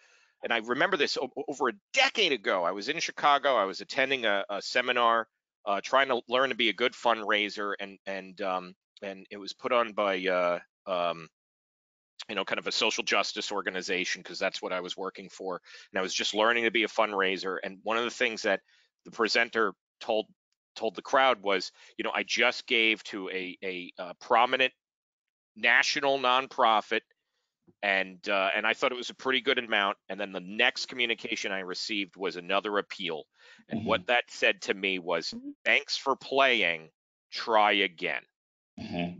Speaker 1: and I remember this over a decade ago. I was in Chicago. I was attending a, a seminar, uh, trying to learn to be a good fundraiser, and and um, and it was put on by uh, um, you know kind of a social justice organization because that's what I was working for, and I was just learning to be a fundraiser. And one of the things that the presenter told told the crowd was, you know, I just gave to a a, a prominent national nonprofit, and uh, and I thought it was a pretty good amount. And then the next communication I received was another appeal, and mm-hmm. what that said to me was, mm-hmm. "Thanks for playing. Try again." Mm-hmm.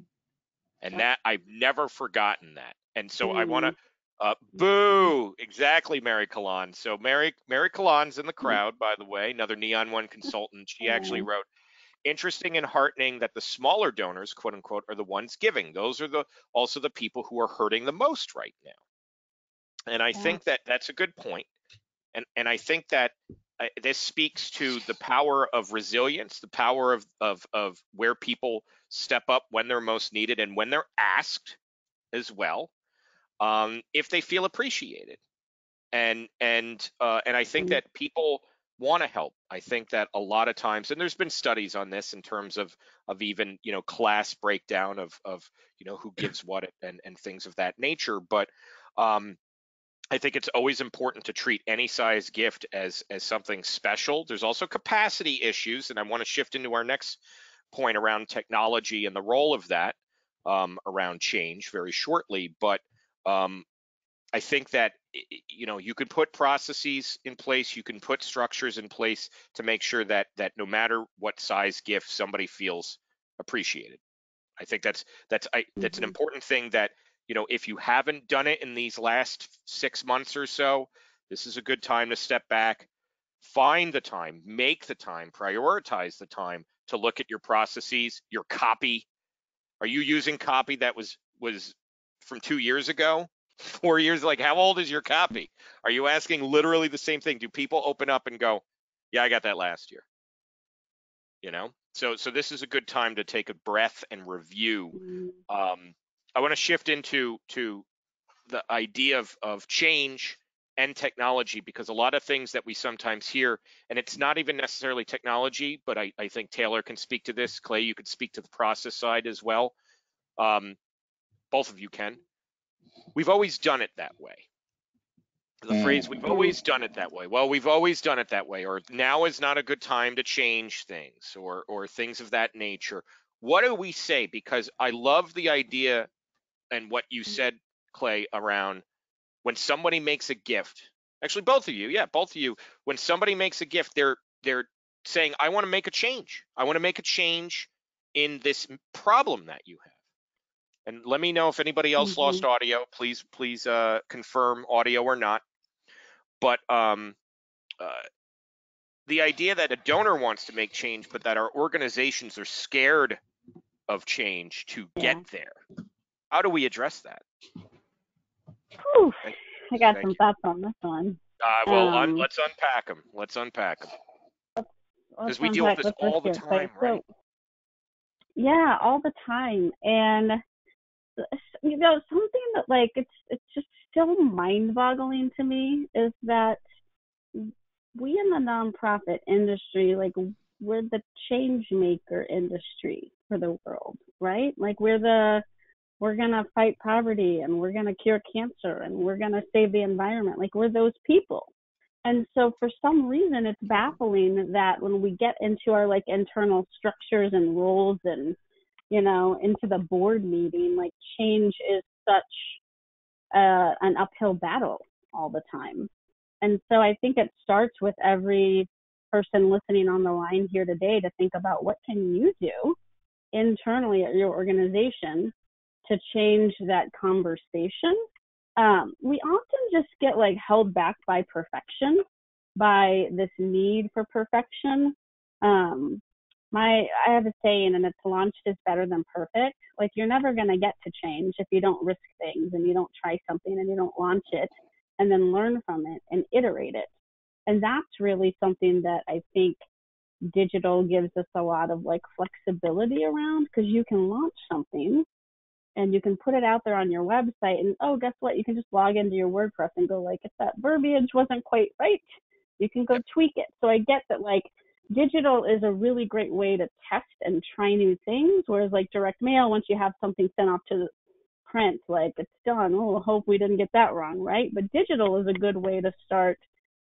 Speaker 1: And that I've never forgotten that. And so I want to uh, boo! Exactly, Mary Kalan. So Mary Mary Kalan's in the mm-hmm. crowd, by the way, another Neon One consultant. She actually wrote, "Interesting and heartening that the smaller donors, quote unquote, are the ones giving. Those are the also the people who are hurting the most right now." And I yeah. think that that's a good point. And and I think that uh, this speaks to the power of resilience, the power of of of where people step up when they're most needed and when they're asked as well um, if they feel appreciated. And and uh, and I think mm-hmm. that people want to help. I think that a lot of times, and there's been studies on this in terms of of even you know class breakdown of of you know who gives what and and things of that nature. But um, I think it's always important to treat any size gift as as something special. There's also capacity issues, and I want to shift into our next point around technology and the role of that um, around change very shortly. But um, I think that you know you can put processes in place, you can put structures in place to make sure that that no matter what size gift somebody feels appreciated. I think that's that's I, that's an mm-hmm. important thing that you know if you haven't done it in these last six months or so, this is a good time to step back, find the time, make the time, prioritize the time to look at your processes, your copy. Are you using copy that was was from two years ago, four years. Like, how old is your copy? Are you asking literally the same thing? Do people open up and go, "Yeah, I got that last year"? You know. So, so this is a good time to take a breath and review. Mm-hmm. Um, I want to shift into to the idea of of change and technology because a lot of things that we sometimes hear, and it's not even necessarily technology, but I, I think Taylor can speak to this. Clay, you could speak to the process side as well. Um, both of you can. We've always done it that way. The
Speaker 3: Mm.
Speaker 1: phrase, we've always done it that way. Well, we've always done it that way, or now is not a good time to change things, or or things of that nature. What do we say? Because I love the idea and what you said, Clay, around when somebody makes a gift. Actually, both of you, yeah, both of you. When somebody makes a gift, they're they're saying, "I want to make a change. I want to make a change in this problem that you have." And let me know if anybody else
Speaker 2: Mm-hmm.
Speaker 1: lost audio. Please, please uh, confirm audio or not. But um, uh, the idea that a donor wants to make change, but that our organizations are scared of change to
Speaker 2: Yeah.
Speaker 1: get there. How do we address that?
Speaker 2: I got
Speaker 1: thank
Speaker 2: some
Speaker 1: you.
Speaker 2: thoughts on this one.
Speaker 1: Uh, well, un-
Speaker 2: Um,
Speaker 1: let's unpack them. Let's unpack them.
Speaker 2: Let's
Speaker 1: 'Cause we deal with this all the time, right?
Speaker 2: so- yeah, all the time. And you know, something that like it's it's just still mind-boggling to me is that we in the nonprofit industry, like we're the change maker industry for the world, right? Like we're the we're gonna fight poverty and we're gonna cure cancer and we're gonna save the environment. Like we're those people. And so for some reason it's baffling that when we get into our like internal structures and roles and you know, into the board meeting, like change is such uh, an uphill battle all the time. And so I think it starts with every person listening on the line here today to think about what can you do internally at your organization to change that conversation. Um, we often just get like held back by perfection, by this need for perfection. Um, my I have a saying and it's launched is better than perfect. Like you're never gonna get to change if you don't risk things and you don't try something and you don't launch it and then learn from it and iterate it. And that's really something that I think digital gives us a lot of like flexibility around because you can launch something and you can put it out there on your website and oh guess what you can just log into your WordPress and go like if that verbiage wasn't quite right you can go tweak it. So I get that like digital is a really great way to test and try new things whereas like direct mail once you have something sent off to the print like it's done oh hope we didn't get that wrong right? But digital is a good way to start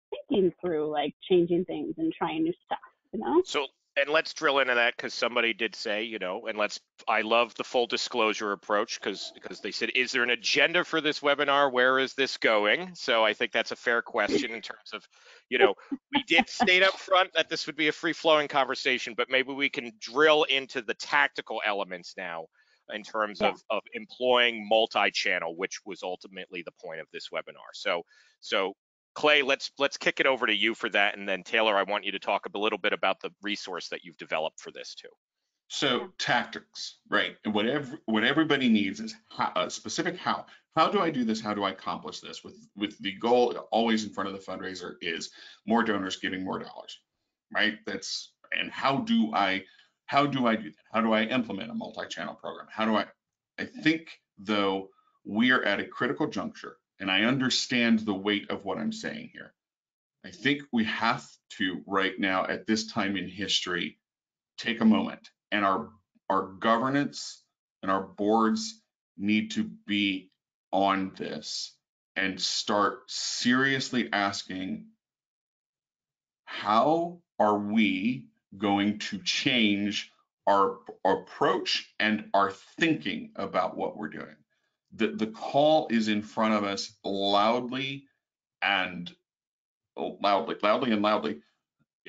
Speaker 2: thinking through like changing things and trying new stuff you know?
Speaker 1: So, and let's drill into that because somebody did say, you know, and let's. I love the full disclosure approach because because they said, is there an agenda for this webinar? Where is this going? So I think that's a fair question in terms of, you know, we did state up front that this would be a free flowing conversation, but maybe we can drill into the tactical elements now in terms
Speaker 2: Yeah.
Speaker 1: of of employing multi-channel, which was ultimately the point of this webinar. So so Clay, let's let's kick it over to you for that, and then Taylor, I want you to talk a little bit about the resource that you've developed for this too.
Speaker 3: So tactics, right? And what ev- what everybody needs is how, a specific how. How do I do this? How do I accomplish this? With with the goal always in front of the fundraiser is more donors giving more dollars, right? That's and how do I how do I do that? How do I implement a multi-channel program? How do I? I think though we are at a critical juncture, and I understand the weight of what I'm saying here. I think we have to right now at this time in history take a moment and our our governance and our boards need to be on this and start seriously asking how are we going to change our approach and our thinking about what we're doing the the call is in front of us loudly and oh, loudly loudly and loudly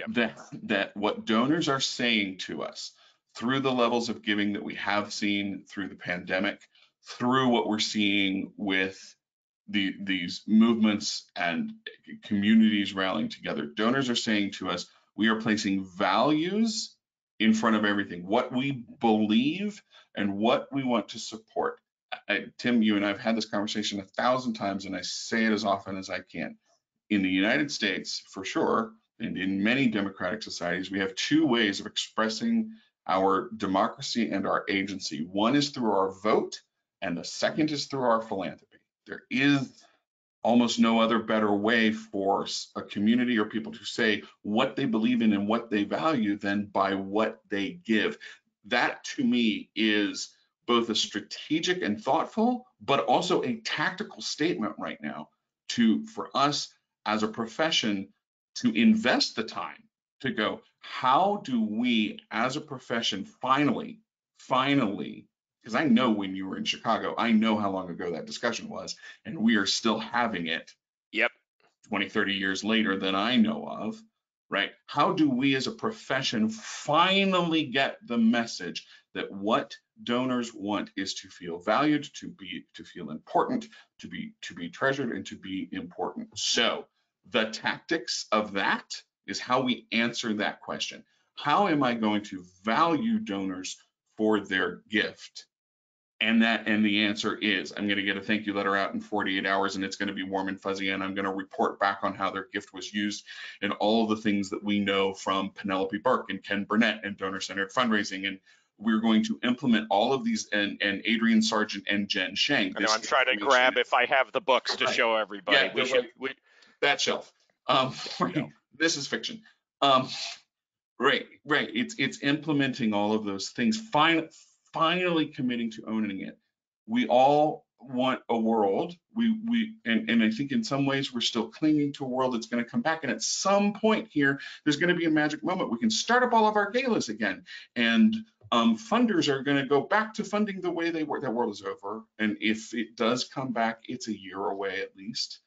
Speaker 3: that that what donors are saying to us through the levels of giving that we have seen through the pandemic, through what we're seeing with the these movements and communities rallying together. Donors are saying to us, we are placing values in front of everything, what we believe and what we want to support. I, Tim, you and I have had this conversation a thousand times, and I say it as often as I can. In the United States, for sure, and in many democratic societies, we have two ways of expressing our democracy and our agency. One is through our vote, and the second is through our philanthropy. There is almost no other better way for a community or people to say what they believe in and what they value than by what they give. That to me is both a strategic and thoughtful, but also a tactical statement right now to for us as a profession to invest the time to go, how do we as a profession finally, finally, because I know when you were in Chicago, I know how long ago that discussion was, and we are still having it.
Speaker 1: Yep.
Speaker 3: 20, 30 years later than I know of, right? How do we as a profession finally get the message that what donors want is to feel valued, to be to feel important, to be to be treasured and to be important. So, the tactics of that is how we answer that question. How am I going to value donors for their gift? And that and the answer is I'm going to get a thank you letter out in 48 hours and it's going to be warm and fuzzy and I'm going to report back on how their gift was used and all the things that we know from Penelope Burk and Ken Burnett and donor centered fundraising and we're going to implement all of these and, and Adrian Sargeant and Jen Shang.
Speaker 1: I know I'm trying to grab if I have the books to right. show everybody.
Speaker 3: Yeah, we should, we, that shelf. Um, right. This is fiction. Um, right, right. It's it's implementing all of those things. Fin- finally committing to owning it. We all want a world. We we and, and I think in some ways we're still clinging to a world that's going to come back. And at some point here, there's going to be a magic moment. We can start up all of our galas again. And um, funders are going to go back to funding the way they were. That world is over. And if it does come back, it's a year away at least.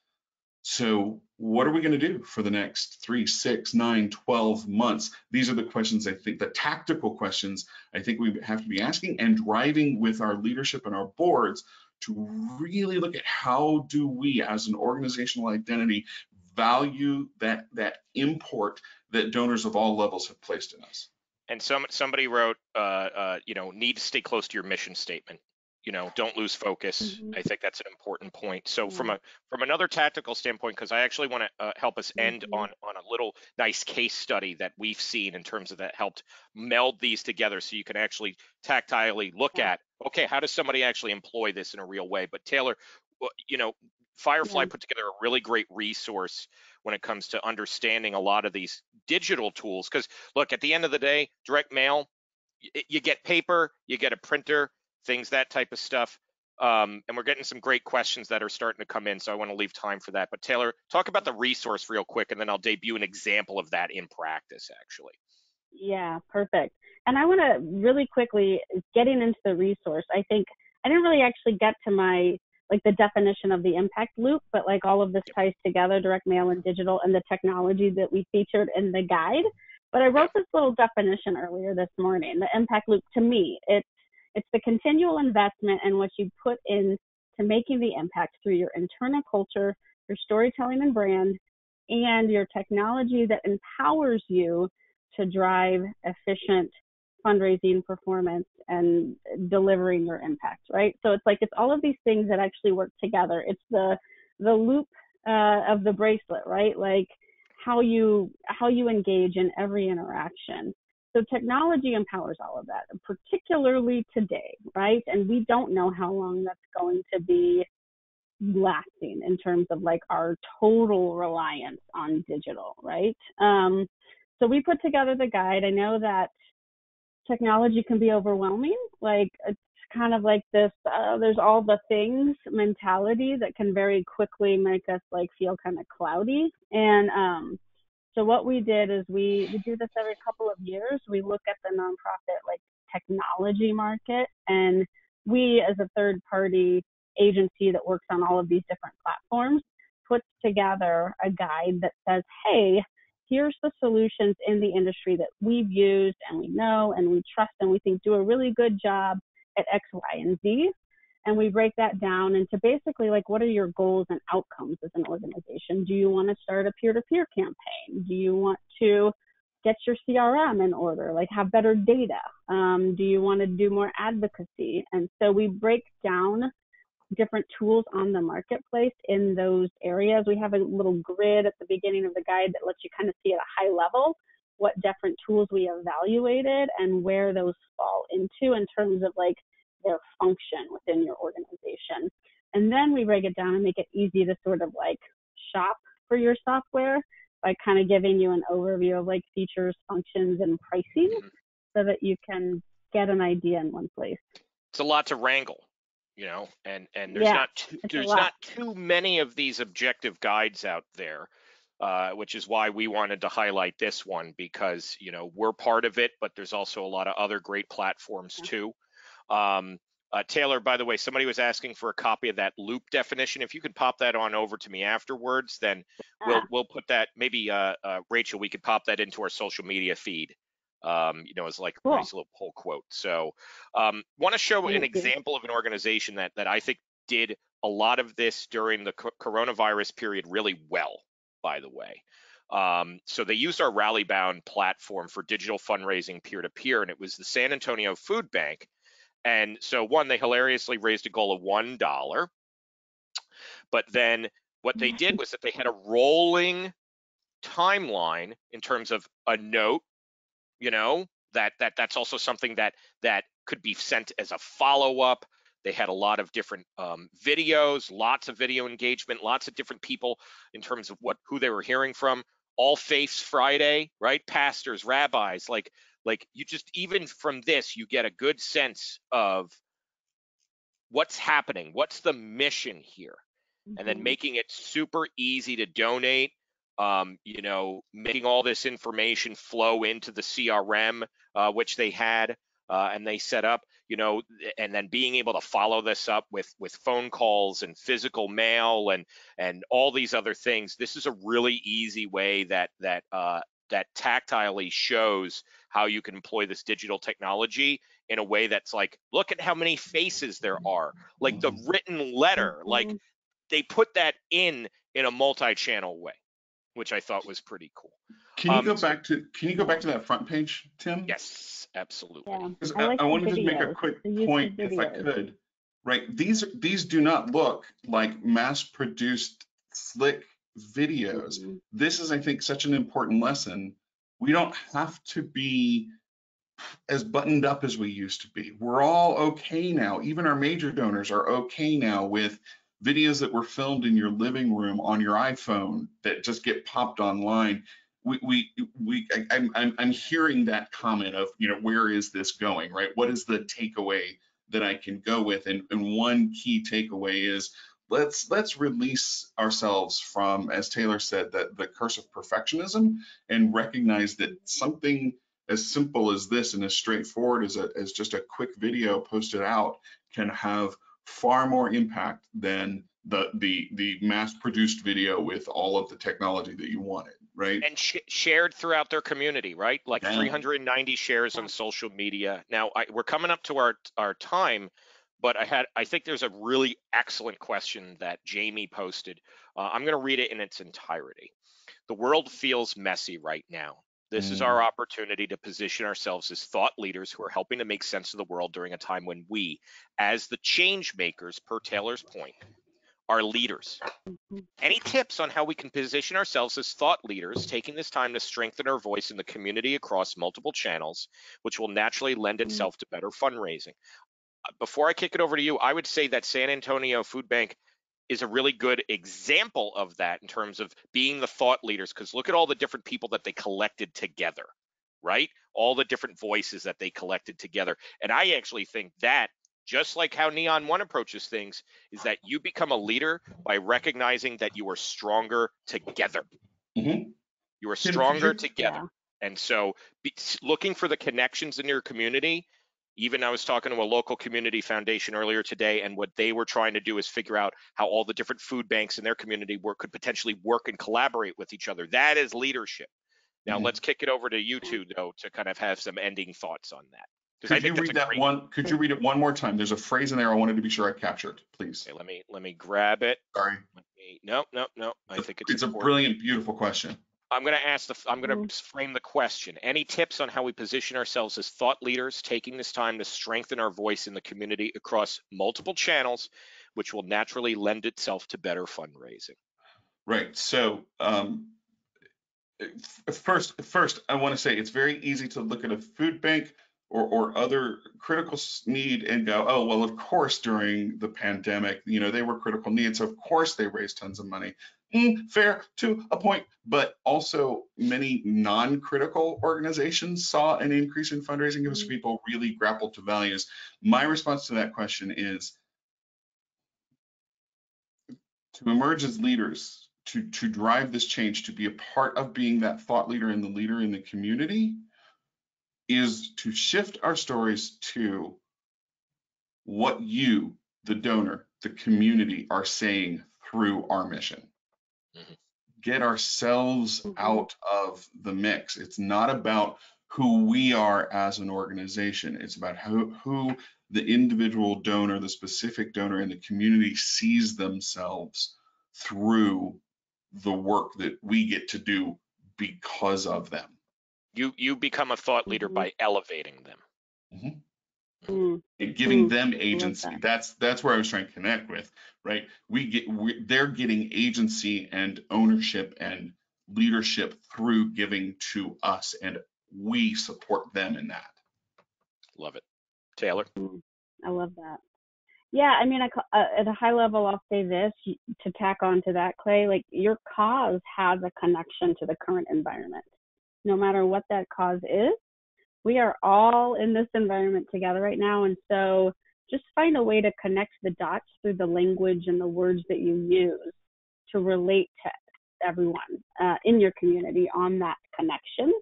Speaker 3: So what are we going to do for the next three, six, nine, 12 months? These are the questions I think, the tactical questions I think we have to be asking and driving with our leadership and our boards to really look at how do we as an organizational identity value that, that import that donors of all levels have placed in us.
Speaker 1: And some somebody wrote, uh, uh, you know, need to stay close to your mission statement you know don't lose focus mm-hmm. i think that's an important point so from a from another tactical standpoint because i actually want to uh, help us end mm-hmm. on on a little nice case study that we've seen in terms of that helped meld these together so you can actually tactilely look yeah. at okay how does somebody actually employ this in a real way but taylor you know firefly yeah. put together a really great resource when it comes to understanding a lot of these digital tools because look at the end of the day direct mail you get paper you get a printer things, that type of stuff. Um, and we're getting some great questions that are starting to come in, so I want to leave time for that. But Taylor, talk about the resource real quick, and then I'll debut an example of that in practice, actually.
Speaker 2: Yeah, perfect. And I want to really quickly getting into the resource. I think I didn't really actually get to my like the definition of the impact loop, but like all of this ties together, direct mail and digital, and the technology that we featured in the guide. But I wrote this little definition earlier this morning. The impact loop to me, it's it's the continual investment and what you put in to making the impact through your internal culture, your storytelling and brand, and your technology that empowers you to drive efficient fundraising performance and delivering your impact, right? So it's like it's all of these things that actually work together. It's the the loop uh, of the bracelet, right? Like how you how you engage in every interaction. So technology empowers all of that, particularly today, right? And we don't know how long that's going to be lasting in terms of like our total reliance on digital, right? Um, so we put together the guide. I know that technology can be overwhelming. Like it's kind of like this, uh, there's all the things mentality that can very quickly make us like feel kind of cloudy. And um, so what we did is we, we do this every couple of years. We look at the nonprofit like technology market and we as a third party agency that works on all of these different platforms puts together a guide that says, hey, here's the solutions in the industry that we've used and we know and we trust and we think do a really good job at X, Y, and Z and we break that down into basically like what are your goals and outcomes as an organization? Do you want to start a peer-to-peer campaign? Do you want to get your crm in order like have better data? Um, do you want to do more advocacy? And so we break down different tools on the marketplace in those areas. We have a little grid at the beginning of the guide that lets you kind of see at a high level what different tools we evaluated and where those fall into in terms of like their function within your organization. And then we break it down and make it easy to sort of like shop for your software by kind of giving you an overview of like features, functions, and pricing
Speaker 1: Mhm.
Speaker 2: so that you can get an idea in one place.
Speaker 1: It's a lot to wrangle, you know, and and there's
Speaker 2: Yeah,
Speaker 1: not too, there's not too many of these objective guides out there. Uh, which is why we wanted to highlight this one because you know we're part of it, but there's also a lot of other great platforms
Speaker 2: Yeah.
Speaker 1: too. Um, uh, Taylor, by the way, somebody was asking for a copy of that loop definition. If you could pop that on over to me afterwards, then we'll
Speaker 2: Ah,
Speaker 1: we'll put that maybe uh, uh, Rachel, we could pop that into our social media feed. Um, you know, as like a nice little pull quote. So, um, want to show an example of an organization that that I think did a lot of this during the co- coronavirus period really well. By the way, um, so they used our Rallybound platform for digital fundraising peer to peer, and it was the San Antonio Food Bank. And so, one, they hilariously raised a goal of one dollar, but then what they did was that they had a rolling timeline in terms of a note you know that that that's also something that that could be sent as a follow-up. They had a lot of different um, videos lots of video engagement lots of different people in terms of what who they were hearing from. All faiths friday right? Pastors rabbis like like you just even from this you get a good sense of what's happening what's the mission here and then
Speaker 2: mhm.
Speaker 1: making it super easy to donate um, you know making all this information flow into the crm uh, which they had uh, and they set up you know and then being able to follow this up with with phone calls and physical mail and and all these other things this is a really easy way that that uh, that tactilely shows how you can employ this digital technology in a way that's like look at how many faces there are like the written letter like
Speaker 2: Mhm.
Speaker 1: they put that in in a multi-channel way, which I thought was pretty cool.
Speaker 3: Can you
Speaker 1: Um,
Speaker 3: go
Speaker 1: so-
Speaker 3: back to Can you go back to that front page, Tim?
Speaker 1: Yes, absolutely.
Speaker 2: Yeah,
Speaker 3: 'Cause
Speaker 2: I
Speaker 3: I,
Speaker 2: like
Speaker 3: I
Speaker 2: the
Speaker 3: want to just make a
Speaker 2: videos,
Speaker 3: quick
Speaker 2: the YouTube
Speaker 3: point, if I
Speaker 2: videos.
Speaker 3: could. Right, these these do not look like mass-produced slick videos.
Speaker 2: Mhm.
Speaker 3: This is, I think, such an important lesson. We don't have to be as buttoned up as we used to be. We're all okay now. Even our major donors are okay now with videos that were filmed in your living room on your iPhone that just get popped online. We, we, we I, I'm, I'm, I'm hearing that comment of, you know, where is this going, right? What is the takeaway that I can go with? And, and one key takeaway is let's, let's release ourselves from, as Taylor said, that the curse of perfectionism and recognize that something as simple as this and as straightforward as, a, as just a quick video posted out can have far more impact than the the the mass produced video with all of the technology that you wanted right
Speaker 1: And sh- shared throughout their community, right? Like
Speaker 3: Yeah.
Speaker 1: 390 shares on social media. Now I, we're coming up to our our time, but I had I think there's a really excellent question that Jamie posted. Uh, I'm going to read it in its entirety. The world feels messy right now. This is
Speaker 3: Mm.
Speaker 1: our opportunity to position ourselves as thought leaders who are helping to make sense of the world during a time when we, as the change makers, per Taylor's point, are leaders.
Speaker 2: Mhm.
Speaker 1: Any tips on how we can position ourselves as thought leaders, taking this time to strengthen our voice in the community across multiple channels, which will naturally lend
Speaker 2: Mm.
Speaker 1: itself to better fundraising? Before I kick it over to you, I would say that San Antonio Food Bank is a really good example of that in terms of being the thought leaders, because look at all the different people that they collected together, right? All the different voices that they collected together. And I actually think that just like how Neon One approaches things, is that you become a leader by recognizing that you are stronger together.
Speaker 3: Mhm.
Speaker 1: You are stronger
Speaker 3: you-
Speaker 1: together. And so be, looking for the connections in your community, even I was talking to a local community foundation earlier today, and what they were trying to do is figure out how all the different food banks in their community work could potentially work and collaborate with each other. That is leadership. Now
Speaker 3: Mhm.
Speaker 1: let's kick it over to you two though to kind of have some ending thoughts on that.
Speaker 3: could you read that
Speaker 1: great-
Speaker 3: one could you read it one more time there's a phrase in there i wanted to be sure i captured please
Speaker 1: Okay, let me let me grab it.
Speaker 3: sorry
Speaker 1: Let me, no, no, no. I think it's
Speaker 3: it's a brilliant beautiful question
Speaker 1: I'm going to ask the, I'm going to frame the question. Any tips on how we position ourselves as thought leaders, taking this time to strengthen our voice in the community across multiple channels, which will naturally lend itself to better fundraising?
Speaker 3: Right. So, um, first, first, I want to say it's very easy to look at a food bank or, or other critical need and go, oh, well, of course, during the pandemic, you know, they were critical needs. So of course they raised tons of money. Mm, fair to a point, but also many non-critical organizations saw an increase in fundraising because
Speaker 2: Mm-hmm.
Speaker 3: people really grappled to values. My response to that question is to emerge as leaders, to, to drive this change, to be a part of being that thought leader and the leader in the community is to shift our stories to what you, the donor, the community are saying through our mission. Get ourselves
Speaker 2: Mhm.
Speaker 3: out of the mix. It's not about who we are as an organization. It's about who, who the individual donor, the specific donor in the community sees themselves through the work that we get to do because of them.
Speaker 1: You you become a thought leader
Speaker 2: Mhm.
Speaker 1: by elevating them.
Speaker 2: Mm,
Speaker 3: and giving
Speaker 2: Mm,
Speaker 3: them agency.
Speaker 2: that.
Speaker 3: That's that's where I was trying to connect with, right? We get we, they're getting agency and ownership and leadership through giving to us, and we support them in that.
Speaker 1: Love it. Taylor.
Speaker 2: I love that. Yeah, I mean, I, ca- uh, at a high level, I'll say this to tack on to that, Clay. Like your cause has a connection to the current environment, no matter what that cause is. We are all in this environment together right now, and so just find a way to connect the dots through the language and the words that you use to relate to everyone uh, in your community on that connection.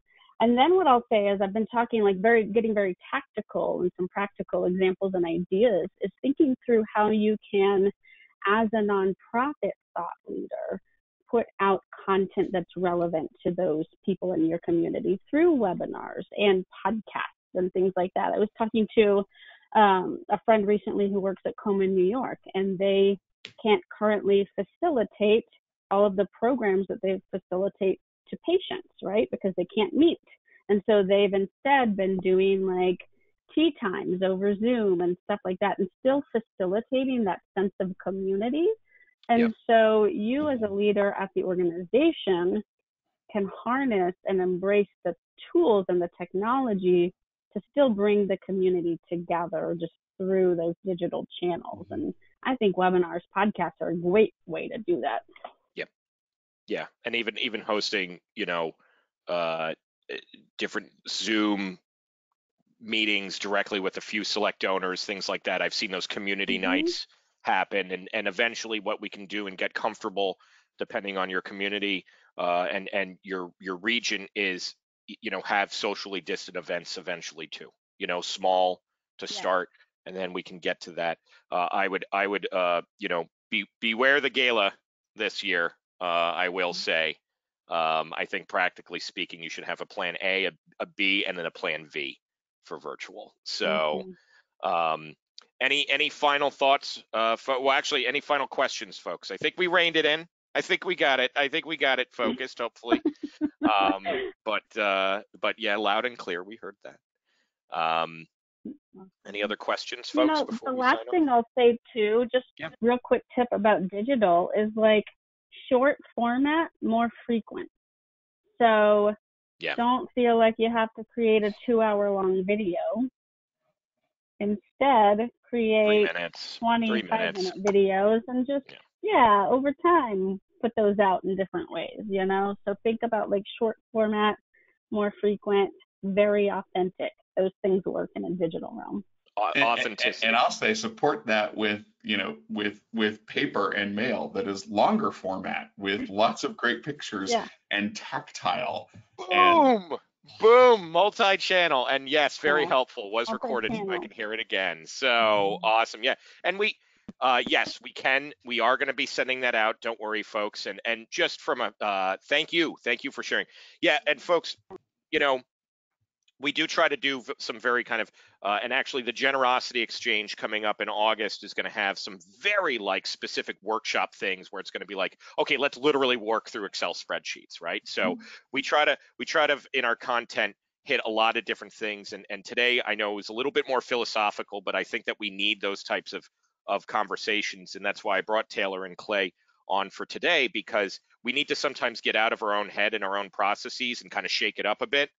Speaker 2: And then what I'll say is I've been talking like very getting very tactical and some practical examples and ideas is thinking through how you can as a nonprofit thought leader put out content that's relevant to those people in your community through webinars and podcasts and things like that. I was talking to um, a friend recently who works at Komen, New York, and they can't currently facilitate all of the programs that they facilitate to patients, right? Because they can't meet. And so they've instead been doing like tea times over Zoom and stuff like that and still facilitating that sense of community. And
Speaker 1: Yep.
Speaker 2: so you as a leader at the organization can harness and embrace the tools and the technology to still bring the community together just through those digital channels. And I think webinars, podcasts are a great way to do that.
Speaker 1: Yeah, Yeah. and even even hosting, you know, uh, eh, different Zoom meetings directly with a few select donors, things like that. I've seen those community
Speaker 2: Mhm.
Speaker 1: nights happen, and and eventually what we can do and get comfortable, depending on your community uh, and and your your region, is you know have socially distant events eventually too. You know, small to
Speaker 2: Yeah.
Speaker 1: start, and then we can get to that. Uh, I would I would uh, you know be beware the gala this year. Uh, I will say. Um, I think practically speaking, you should have a plan A, a, a B, and then a plan V for virtual. So,
Speaker 2: Mhm.
Speaker 1: um, any any final thoughts? Uh, fo- well, actually, any final questions, folks? I think we reined it in. I think we got it. I think we got it focused. Hopefully, um, but uh, but yeah, loud and clear. We heard that. Um, any other questions,
Speaker 2: You
Speaker 1: folks?
Speaker 2: know,
Speaker 1: before
Speaker 2: the
Speaker 1: we
Speaker 2: last
Speaker 1: sign off?
Speaker 2: thing I'll say too, just
Speaker 1: Yeah.
Speaker 2: real quick tip about digital is like short format, more frequent. So
Speaker 1: Yeah.
Speaker 2: don't feel like you have to create a two hour long video. Instead,
Speaker 1: Three
Speaker 2: create
Speaker 1: minutes.
Speaker 2: 25
Speaker 1: minutes.
Speaker 2: minute videos and just,
Speaker 1: Yeah.
Speaker 2: yeah, over time, put those out in different ways, you know? So think about like short format, more frequent, very authentic. Those things work in a digital realm.
Speaker 1: Au-
Speaker 3: And- and- And I'll say support that with, you know, with with paper and mail that is longer format with lots of great pictures
Speaker 2: Yeah.
Speaker 3: and tactile. And-
Speaker 1: Boom! Multi-channel, and yes, very helpful. Was recorded, I can hear it again. So awesome, yeah. And we, uh, yes, we can. We are going to be sending that out. Don't worry, folks. And and just from a uh, thank you, thank you for sharing. Yeah, and folks, you know, we do try to do some very kind of uh, and actually the generosity exchange coming up in august is going to have some very like specific workshop things where it's going to be like okay let's literally work through excel spreadsheets right? So we try to we try to in our content hit a lot of different things. And and today i know is a little bit more philosophical but i think that we need those types of of conversations. And that's why i brought taylor and clay on for today because we need to sometimes get out of our own head and our own processes and kind of shake it up a bit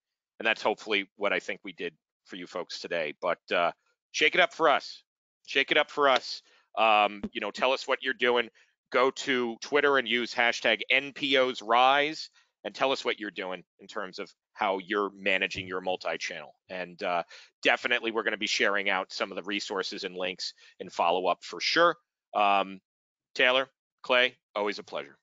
Speaker 1: and that's hopefully what I think we did for you folks today. But uh, shake it up for us. Shake it up for us. Um, you know, tell us what you're doing. Go to Twitter and use hashtag NPOs Rise and tell us what you're doing in terms of how you're managing your multi-channel. And uh, definitely, we're going to be sharing out some of the resources and links and follow up for sure. Um, Taylor, Clay, always a pleasure.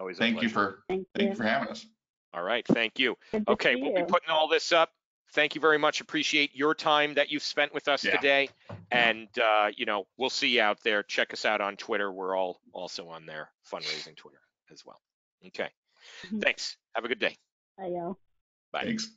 Speaker 1: Always a
Speaker 3: Thank you for
Speaker 2: Thank
Speaker 3: thank
Speaker 2: you.
Speaker 3: you for having us.
Speaker 1: All right, thank you. Okay, we'll be putting all this up. Thank you very much. Appreciate your time that you've spent with us
Speaker 3: Yeah.
Speaker 1: today. And uh, you know, we'll see you out there. Check us out on Twitter. We're all also on there, fundraising Twitter as well. Okay.
Speaker 2: Mhm.
Speaker 1: Thanks. Have a good day.
Speaker 2: Bye, y'all.
Speaker 1: Bye.
Speaker 3: Thanks.